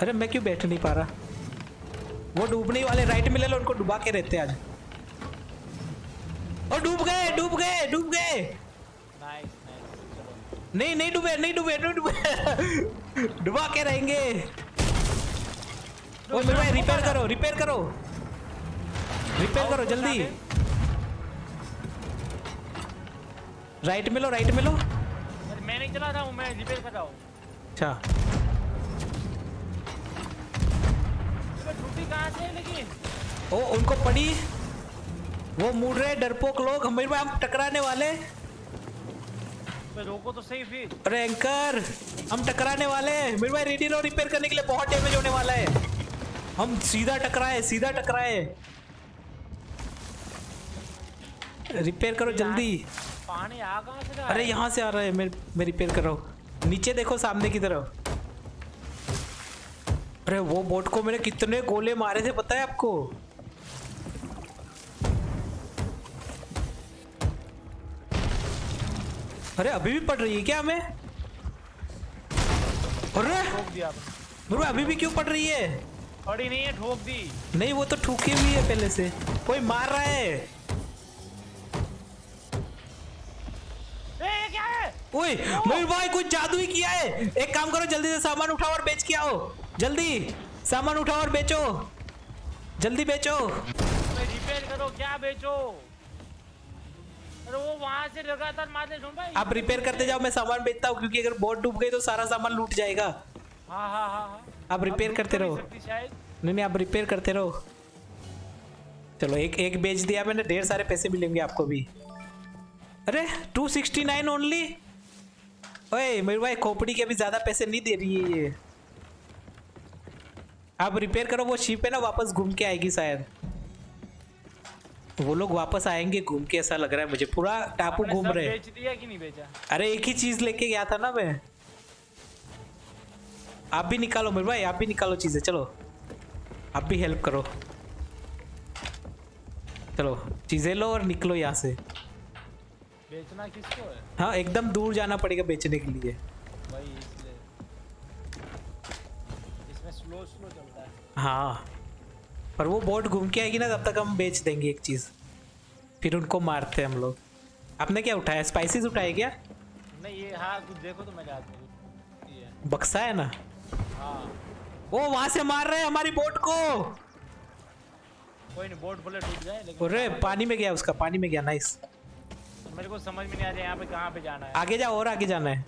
Speaker 1: अरे, मैं क्यों बैठ नहीं पा रहा? वो डूबने वाले राइट में ले लो उनको डुबा के रहते आज। और डूब गए डूब गए डूब गए। नहीं नहीं डूबे नहीं डूबे नहीं डूबे। डुबा के रहेंगे। ओ, मेरे भाई रिपेयर करो रिपेयर करो। रिपेयर करो, जल्दी। राइट में लो राइट में लो
Speaker 2: मैं नहीं चला रहा हूँ मैं रिपेयर कर रहा हूँ
Speaker 1: अच्छा।
Speaker 2: अबे टूटी कहाँ से लेकिन?
Speaker 1: ओ उनको पड़ी। वो मुड़ रहे डरपोक लोग। मेरे भाई हम टकराने वाले।
Speaker 2: रोको तो सही फिर।
Speaker 1: अरे एंकर हम टकराने वाले हैं। मेरे भाई रेडी रहो रिपेयर करने के लिए बहुत डैमेज होने वाला है। हम सीधा टकराए सीधा टकराए। रिपेयर करो जल्दी।
Speaker 2: पानी आ कहाँ से रहा
Speaker 1: अरे? यहाँ से आ रहा है मैं मैं रिपेयर कर रहा हूँ। नीचे देखो सामने की तरफ़। अरे वो बोट को मैंने कितने गोले मारे थे पता है आपको? अरे अभी भी पड़ रही है क्या हमें? अरे!
Speaker 2: ठोक दिया आपने।
Speaker 1: मेरे को अभी भी क्यों पड़ रही है?
Speaker 2: पड़ी नहीं है ठोक दी।
Speaker 1: नहीं वो तो ठूकी हुई है पहले से। कोई मार रहा है?
Speaker 2: ए क्या है
Speaker 1: ओए भाई कुछ जादू ही किया है? एक काम करो जल्दी से सामान उठाओ और बेच के आओ। जल्दी सामान उठाओ और बेचो। जल्दी बेचो।
Speaker 2: रिपेयर करो क्या बेचो? अरे वो वहाँ से लगातार मारने भाई।
Speaker 1: आप रिपेयर करते जाओ मैं सामान बेचता हूँ क्योंकि अगर बोट डूब गई तो सारा सामान लूट जाएगा।
Speaker 2: हाँ हाँ हाँ हाँ।
Speaker 1: आप रिपेयर करते रहो।
Speaker 2: नहीं
Speaker 1: नहीं नहीं आप रिपेयर करते रहो। चलो एक एक बेच दिया मैंने ढेर सारे पैसे मिलेंगे आपको भी। अरे टू सिक्सटी नाइन ओनली ओए मेरे भाई खोपड़ी के अभी ज़्यादा पैसे नहीं दे रही है ये। आप रिपेयर करो वो शिप है ना वापस घूम के आएगी शायद। वो लोग वापस आएँगे घूम के ऐसा लग रहा है मुझे। पूरा टापू घूम रहे
Speaker 2: बेच दिया कि नहीं बेचा?
Speaker 1: अरे एक ही चीज़ लेके गया था ना मैं। आप भी निकालो मेरे भाई आप भी निकालो चीज़ें चलो। आप भी हेल्प करो। चलो चीज़ें लो और निकलो यहाँ से।
Speaker 2: बेचना किसको है?
Speaker 1: हाँ एकदम दूर जाना पड़ेगा बेचने के लिए।
Speaker 2: भाई इसलिए। इसमें स्लो स्लो चलता है।
Speaker 1: हाँ। पर वो बोट घूम के आएगी ना तब तक हम बेच देंगे एक चीज़। फिर उनको मारते हैं हम लोग। आपने क्या उठाया? स्पाइसीज उठाए क्या?
Speaker 2: नहीं ये हाँ कुछ देखो तो मेरे हाथ में
Speaker 1: बक्सा है ना?
Speaker 2: हाँ।
Speaker 1: वो वहाँ से मार रहे हैं हमारी बोट को।
Speaker 2: कोई नहीं बोट बोले टूट जाए लेकिन
Speaker 1: अरे पानी में गया उसका पानी में गया नाइस
Speaker 2: मेरे को समझ में नहीं आ रहा यहाँ पे कहाँ पे जाना है।
Speaker 1: आगे जाओ और आगे जाना है।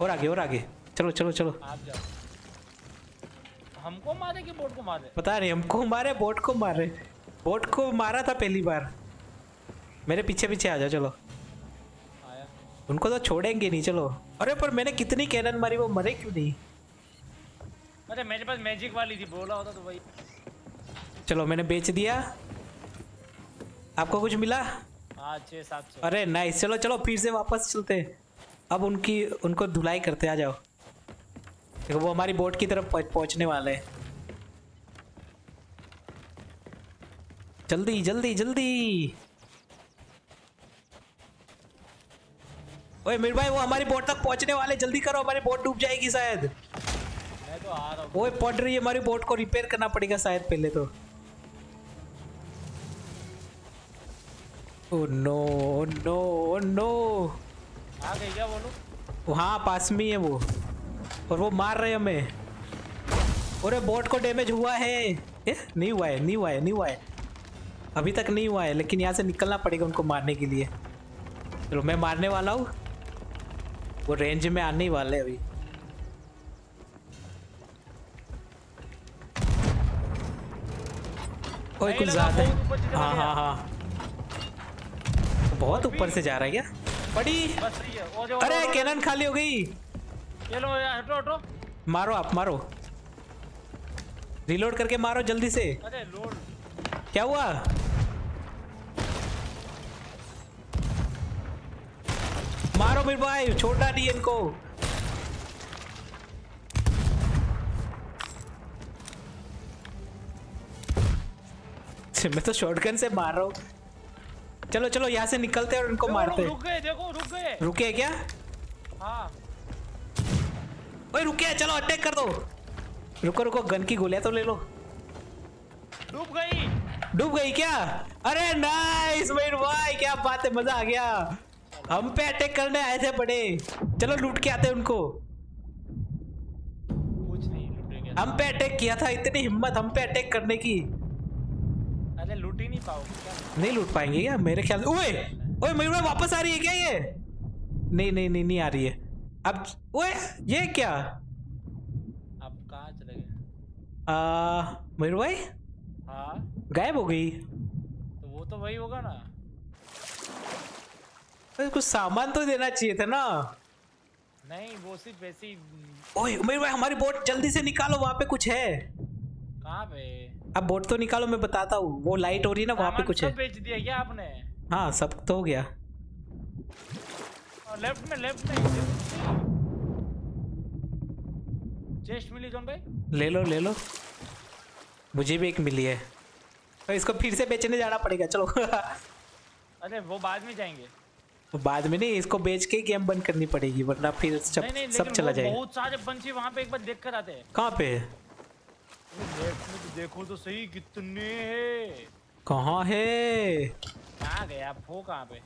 Speaker 1: और आगे और आगे। चलो चलो चलो।
Speaker 2: आप जाओ। हमको मारे कि बोट को मारे?
Speaker 1: पता नहीं हमको मारे बोट को मारे। बोट को मारा था पहली बार। मेरे पीछे पीछे आ जाओ चलो।
Speaker 2: आया।
Speaker 1: उनको तो छोड़ेंगे नहीं चलो। अरे पर मैंने कितनी कैनन मारी वो मरे क्यों नहीं?
Speaker 2: अरे मेरे पास मैजिक वाली थी बोला होता तो वही।
Speaker 1: चलो मैंने बेच दिया। आपको कुछ मिला?
Speaker 2: हाँ छः सात
Speaker 1: अरे नाइस चलो चलो फिर से वापस चलते अब उनकी उनको धुलाई करते आ जाओ। देखो वो हमारी बोट की तरफ़ पहुँचने वाले हैं। जल्दी जल्दी जल्दी। ओए मीर भाई वो हमारी बोट तक पहुँचने वाले जल्दी करो हमारी बोट डूब जाएगी शायद।
Speaker 2: मैं तो आ रहा हूँ।
Speaker 1: ओए पड़ रही है हमारी बोट को रिपेयर करना पड़ेगा शायद पहले तो। ओ नो नो नो
Speaker 2: आ गई क्या बोलो?
Speaker 1: वहाँ पास में ही है वो। और वो मार रहे हमें। अरे बोट को डैमेज हुआ है। ए, नहीं हुआ है नहीं हुआ है नहीं हुआ है। अभी तक नहीं हुआ है लेकिन यहाँ से निकलना पड़ेगा उनको मारने के लिए। चलो मैं मारने वाला हूँ। वो रेंज में आने ही वाले अभी। ओए कुछ ज़्यादा हाँ। हाँ हाँ। बहुत ऊपर से जा रहा है क्या?
Speaker 2: जो
Speaker 1: अरे कैनन खाली हो गई।
Speaker 2: ये लो यार हटो हटो।
Speaker 1: मारो आप मारो। रिलोड करके मारो जल्दी से।
Speaker 2: अरे लोड
Speaker 1: क्या हुआ? मारो मेरे भाई छोटा नहीं इनको। मैं तो शॉटगन से मार रहा हूँ। चलो चलो यहाँ से निकलते हैं और इनको मारते हैं।
Speaker 2: रुक गए देखो रुक गए।
Speaker 1: रुके क्या?
Speaker 2: हाँ।
Speaker 1: ओए रुके चलो अटैक कर दो। रुको रुको गन की गोलियाँ तो ले लो।
Speaker 2: डूब गई।
Speaker 1: डूब गई क्या? अरे नाइस भाई क्या बात है मज़ा आ गया। हम पे अटैक करने आए थे बड़े। चलो लूट के आते हैं उनको।
Speaker 2: कुछ नहीं
Speaker 1: हम पे अटैक किया था इतनी हिम्मत हम पे अटैक करने की।
Speaker 2: लूट ही नहीं पाओगे क्या?
Speaker 1: नहीं लूट पाएँगे क्या? मेरे ख्याल ओए! ओए मयूर वापस आ रही है क्या ये? नहीं नहीं नहीं नहीं आ रही है। अब ओए ये क्या?
Speaker 2: आप कहाँ चले गए?
Speaker 1: आ मयूर भाई?
Speaker 2: हाँ।
Speaker 1: गायब हो गई।
Speaker 2: तो वो तो वही होगा ना।
Speaker 1: अरे कुछ सामान तो देना चाहिए था ना।
Speaker 2: नहीं वो सिर्फ़ वैसे ही
Speaker 1: ओए मयूर भाई हमारी बोट जल्दी से निकालो वहाँ पे कुछ है।
Speaker 2: कहाँ पे?
Speaker 1: अब बोट तो निकालो मैं बताता हूँ। वो लाइट हो रही है ना वहाँ पे कुछ है।
Speaker 2: बेच दिया क्या आपने?
Speaker 1: हाँ सब तो हो गया।
Speaker 2: लेफ़्ट में लेफ़्ट में। चेस्ट मिली जॉन भाई?
Speaker 1: ले लो ले लो। मुझे भी एक मिली है। तो इसको फिर से बेचने जाना पड़ेगा चलो।
Speaker 2: अरे वो बाद में जाएँगे।
Speaker 1: बाद में नहीं इसको बेच के गेम बंद करनी पड़ेगी वरना फिर सब
Speaker 2: नहीं नहीं
Speaker 1: सब चला जाएगा।
Speaker 2: बहुत सारे पंछी वहाँ पे एक बार देख कर आते हैं।
Speaker 1: कहाँ पे?
Speaker 2: तो देखो तो सही कितने हैं।
Speaker 1: कहाँ है?
Speaker 2: कहाँ आप? हो कहाँ पे?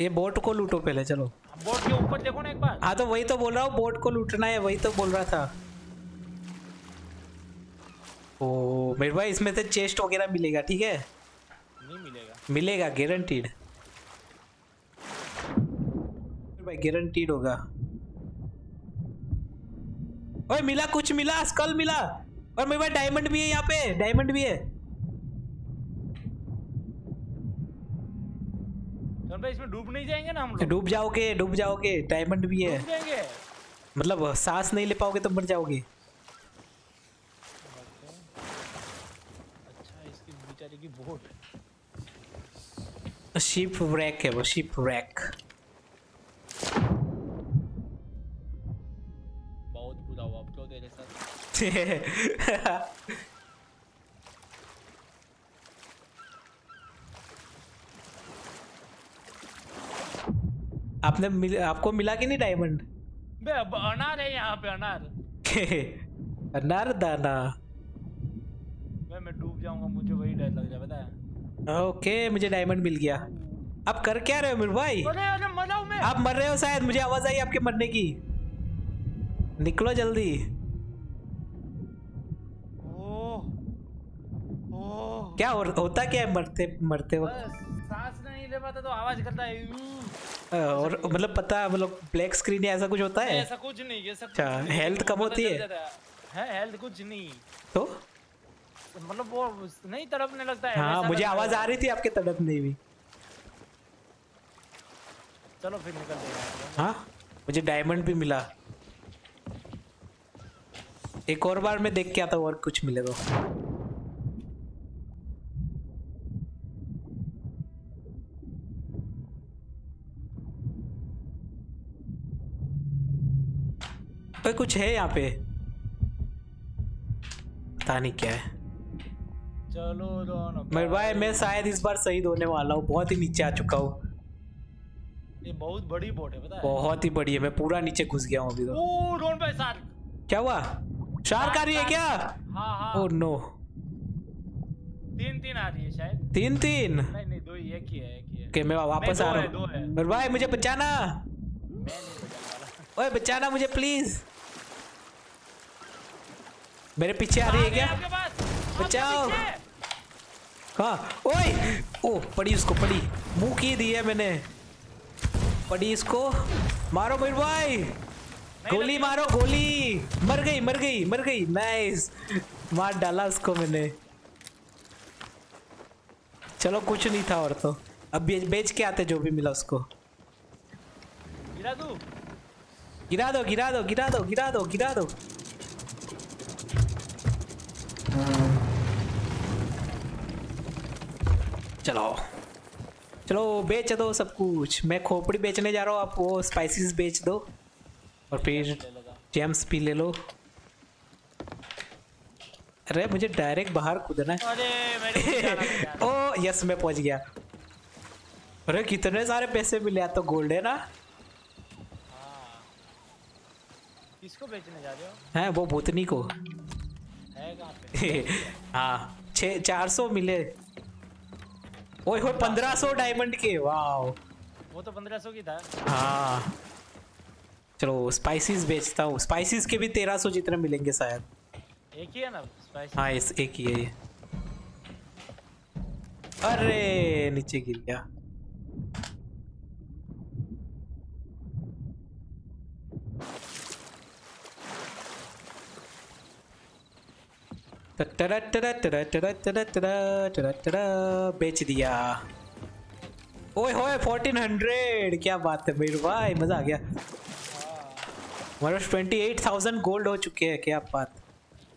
Speaker 1: ये बोट को लूटो पहले चलो।
Speaker 2: बोर्ड के ऊपर देखो ना एक बार।
Speaker 1: हाँ तो वही तो बोल रहा हूँ बोट को लूटना है वही तो बोल रहा था। ओ मेरे भाई इसमें से चेस्ट वगैरह मिलेगा ठीक है?
Speaker 2: नहीं मिलेगा।
Speaker 1: मिलेगा गारंटीड भाई गारंटीड होगा। ओए मिला कुछ मिला स्कल मिला। और मेरे पास डायमंड भी है यहाँ पे डायमंड भी है।
Speaker 2: इसमें डूब नहीं जाएँगे ना हम लोग?
Speaker 1: डूब जाओगे डूब जाओगे डायमंड भी है। मतलब सांस नहीं ले पाओगे तो मर जाओगे।
Speaker 2: अच्छा इसकी की बोट।
Speaker 1: शिप रैक है वो शिप रैक आपने मिल, आपको मिला कि नहीं डायमंड
Speaker 2: बे अब अनार है यहाँ पे अनार।
Speaker 1: अनार दाना।
Speaker 2: बे मैं डूब जाऊँगा मुझे वही डर लग जाए पता है?
Speaker 1: ओके मुझे डायमंड मिल गया। आप कर क्या रहे हो मेरे भाई?
Speaker 2: अरे अरे मैं।
Speaker 1: आप मर रहे हो शायद मुझे आवाज़ आई आपके मरने की। निकलो जल्दी। क्या हो, होता क्या है मरते मरते वक्त?
Speaker 2: सांस नहीं ले पाता तो आवाज़ करता है।
Speaker 1: और मतलब पता है मतलब ब्लैक स्क्रीन या ऐसा कुछ होता है?
Speaker 2: ऐसा कुछ नहीं ये सब
Speaker 1: अच्छा,
Speaker 2: लेकिन
Speaker 1: कम होती है?
Speaker 2: है। है हेल्थ कुछ नहीं।
Speaker 1: तो?
Speaker 2: मतलब वो नहीं तड़पने लगता है
Speaker 1: हाँ मुझे आवाज़ आ रही थी आपके तड़पने भी
Speaker 2: चलो फिर निकल देगा
Speaker 1: हाँ मुझे डायमंड भी मिला। एक और बार मैं देख के आता हूँ और कुछ मिले ओए, कुछ है यहाँ पे? पता नहीं क्या है।
Speaker 2: चलो
Speaker 1: मेरे भाई मैं शायद इस बार शहीद होने वाला हूँ बहुत ही नीचे आ चुका हूँ।
Speaker 2: ये बहुत बड़ी बोट है पता है?
Speaker 1: बहुत ही बड़ी है मैं पूरा नीचे घुस गया हूँ अभी तो। क्या हुआ? शार्क आ रही है क्या?
Speaker 2: हाँ हाँ।
Speaker 1: Oh no.
Speaker 2: तीन तीन आ रही है शायद।
Speaker 1: तीन तीन
Speaker 2: नहीं नहीं दो ही एक ही है एक ही है।
Speaker 1: ओके मैं वापस आ रहा
Speaker 2: है,
Speaker 1: भाई मुझे बचाना। ओए बचाना मुझे प्लीज़। मेरे पीछे आ रही है क्या? बचाओ। हाँ ओए। ओ पड़ी उसको पड़ी। मुँह की दी है मैंने। पड़ी इसको। मारो मेरे भाई। गोली मारो गोली। मर गई मर गई मर गई। नाइस। मार डाला उसको मैंने। चलो कुछ नहीं था और तो। अब बेच बेच के आते जो भी मिला उसको।
Speaker 2: गिरा दूँ?
Speaker 1: गिरा दो गिरा दो गिरा दो गिरा दो गिरा दो। चलो। चलो बेच दो सब कुछ। मैं खोपड़ी बेचने जा रहा हूँ आप वो स्पाइसेस बेच दो। और फिर जेम्स भी ले लो। अरे मुझे डायरेक्ट बाहर कूदना है।
Speaker 2: अरे।
Speaker 1: ओ यस मैं पहुँच गया। अरे कितने सारे पैसे मिले? तो गोल्ड है ना?
Speaker 2: हाँ। किसको बेचने जा रहे हो?
Speaker 1: हैं वो भूतनी को।
Speaker 2: है
Speaker 1: छः चार सौ मिले। ओए हो पंद्रह सौ डायमंड के वाओ
Speaker 2: वो तो पंद्रह सौ की था।
Speaker 1: हाँ। चलो स्पाइसेस बेचता हूँ। स्पाइसेस के भी तेरह सौ जितने मिलेंगे शायद।
Speaker 2: एक ही है ना स्पाइस
Speaker 1: हाँ इस एक ही है ये। अरे नीचे गिर गया। बेच दिया ओए होए 1400 क्या बात है मेरे भाई मज़ा आ गया हमारे ट्वेंटी एट थाउज़ेंड गोल्ड हो चुके हैं क्या बात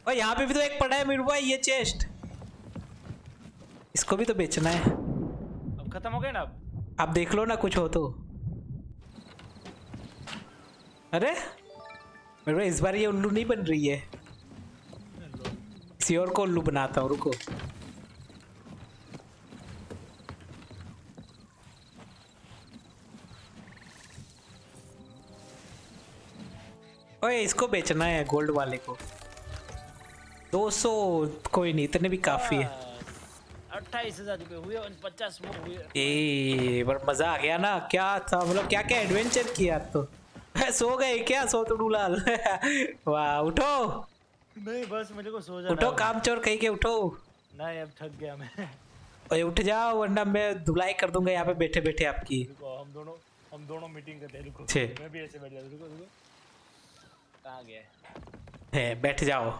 Speaker 1: और यहाँ पे भी तो एक पड़ा है मेरे भाई ये चेस्ट इसको भी तो बेचना है
Speaker 2: अब खत्म हो गए ना अब
Speaker 1: आप देख लो ना कुछ हो तो अरे मेरे भाई इस बार ये उल्लू नहीं बन रही है किसी और को उल्लू बनाता हूँ? रुको। ओए इसको बेचना है गोल्ड वाले को। 200 कोई नहीं इतने भी काफ़ी है।
Speaker 2: अट्ठाईस हज़ार रुपये हुए और पचास वो हुए।
Speaker 1: ए पर मज़ा आ गया ना। क्या था मतलब क्या क्या एडवेंचर किया तो? सो गए क्या सो तो डूलाल वाह उठो।
Speaker 2: नहीं बस मेरे को सो जाना
Speaker 1: उठो काम चोर कहीं के उठो।
Speaker 2: नहीं अब थक गया मैं।
Speaker 1: ओए उठ जाओ वरना मैं धुलाई कर दूँगा यहाँ पे बैठे बैठे आपकी।
Speaker 2: रुको हम दोनों हम दोनों मीटिंग करते हैं रुको।
Speaker 1: छे।
Speaker 2: मैं भी ऐसे बैठ जाता रुको रुको। कहाँ गया?
Speaker 1: है बैठ जाओ।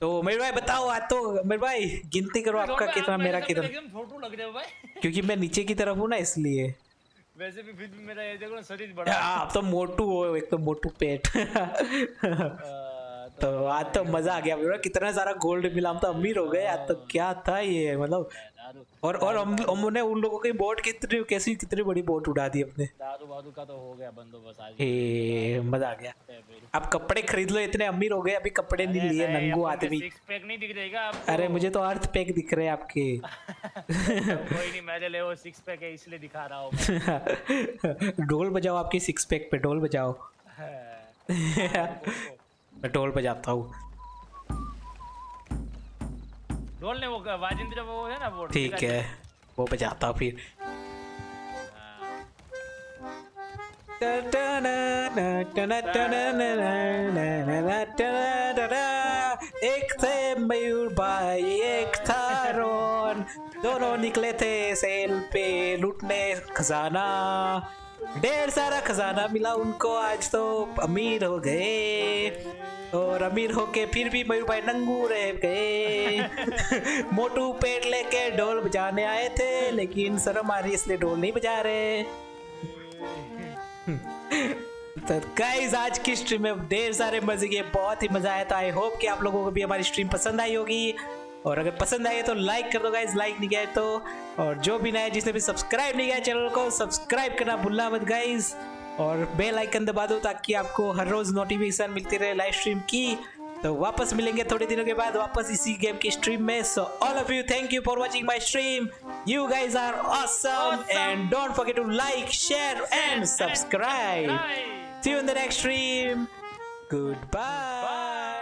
Speaker 1: तो मेरे भाई बताओ आज तो मेरे भाई गिनती करो आपका कितना
Speaker 2: मेरा
Speaker 1: कितना।
Speaker 2: छोटू लग हो भाई।
Speaker 1: क्योंकि मैं नीचे की तरफ़ हूँ ना इसलिए।
Speaker 2: वैसे भी फिर भी मेरा ये देखो ना शरीर बड़ा है।
Speaker 1: आप तो मोटू हो एक तो मोटू पेट। तो आज तो मज़ा आ गया। कितना सारा गोल्ड मिला हम तो अमीर हो गए। आज तो क्या था ये? मतलब और और हम हमने उन लोगों की बोट कितनी कैसी कितनी बड़ी बोट उड़ा दी अपने।
Speaker 2: दारू वारू का तो हो गया बंदोबस्त आज।
Speaker 1: मज़ा आ गया। अब कपड़े खरीद लो इतने अमीर हो गए अभी कपड़े नहीं लिए नंगू आदमी।
Speaker 2: सिक्स पैक नहीं दिख रहेगा
Speaker 1: अरे मुझे तो अर्थ पैक दिख रहे हैं आपके।
Speaker 2: कोई नहीं मेरे लिए वो सिक्स पैक है इसलिए दिखा रहा हूँ
Speaker 1: ढोल बजाओ आपकी सिक्स पैक पे ढोल बजाओ
Speaker 2: मैं
Speaker 1: ढोल बजाता हूँ।
Speaker 2: ढोल ने वो वाजिंद्र वो है ना वो
Speaker 1: ठीक है। वो बजाता फिर। एक थे मयूर भाई एक था रोन दोनों निकले थे सेल पे लूटने खजाना। ढेर सारा खजाना मिला उनको आज तो अमीर हो गए। और अमीर होके फिर भी मयूर भाई नंगू रह गए। मोटू पेट लेके ढोल बजाने आए थे लेकिन शर्म आ रही इसलिए ढोल नहीं बजा रहे। तो गाइस आज की स्ट्रीम में ढेर सारे मज़े किए बहुत ही मज़ा आया था। आई होप कि आप लोगों को भी हमारी स्ट्रीम पसंद आई होगी। और अगर पसंद आए तो लाइक कर दो गाइस लाइक नहीं किया तो और जो भी नया जिसने भी सब्सक्राइब नहीं किया चैनल को सब्सक्राइब करना भूलना मत गाइस और बेल आइकन दबा दो ताकि आपको हर रोज नोटिफिकेशन मिलती रहे लाइव स्ट्रीम की। तो वापस मिलेंगे थोड़े दिनों के बाद वापस इसी गेम की स्ट्रीम में। So all of you thank you for watching my stream you guys are awesome and don't forget to like share and subscribe See you in the next stream. Goodbye.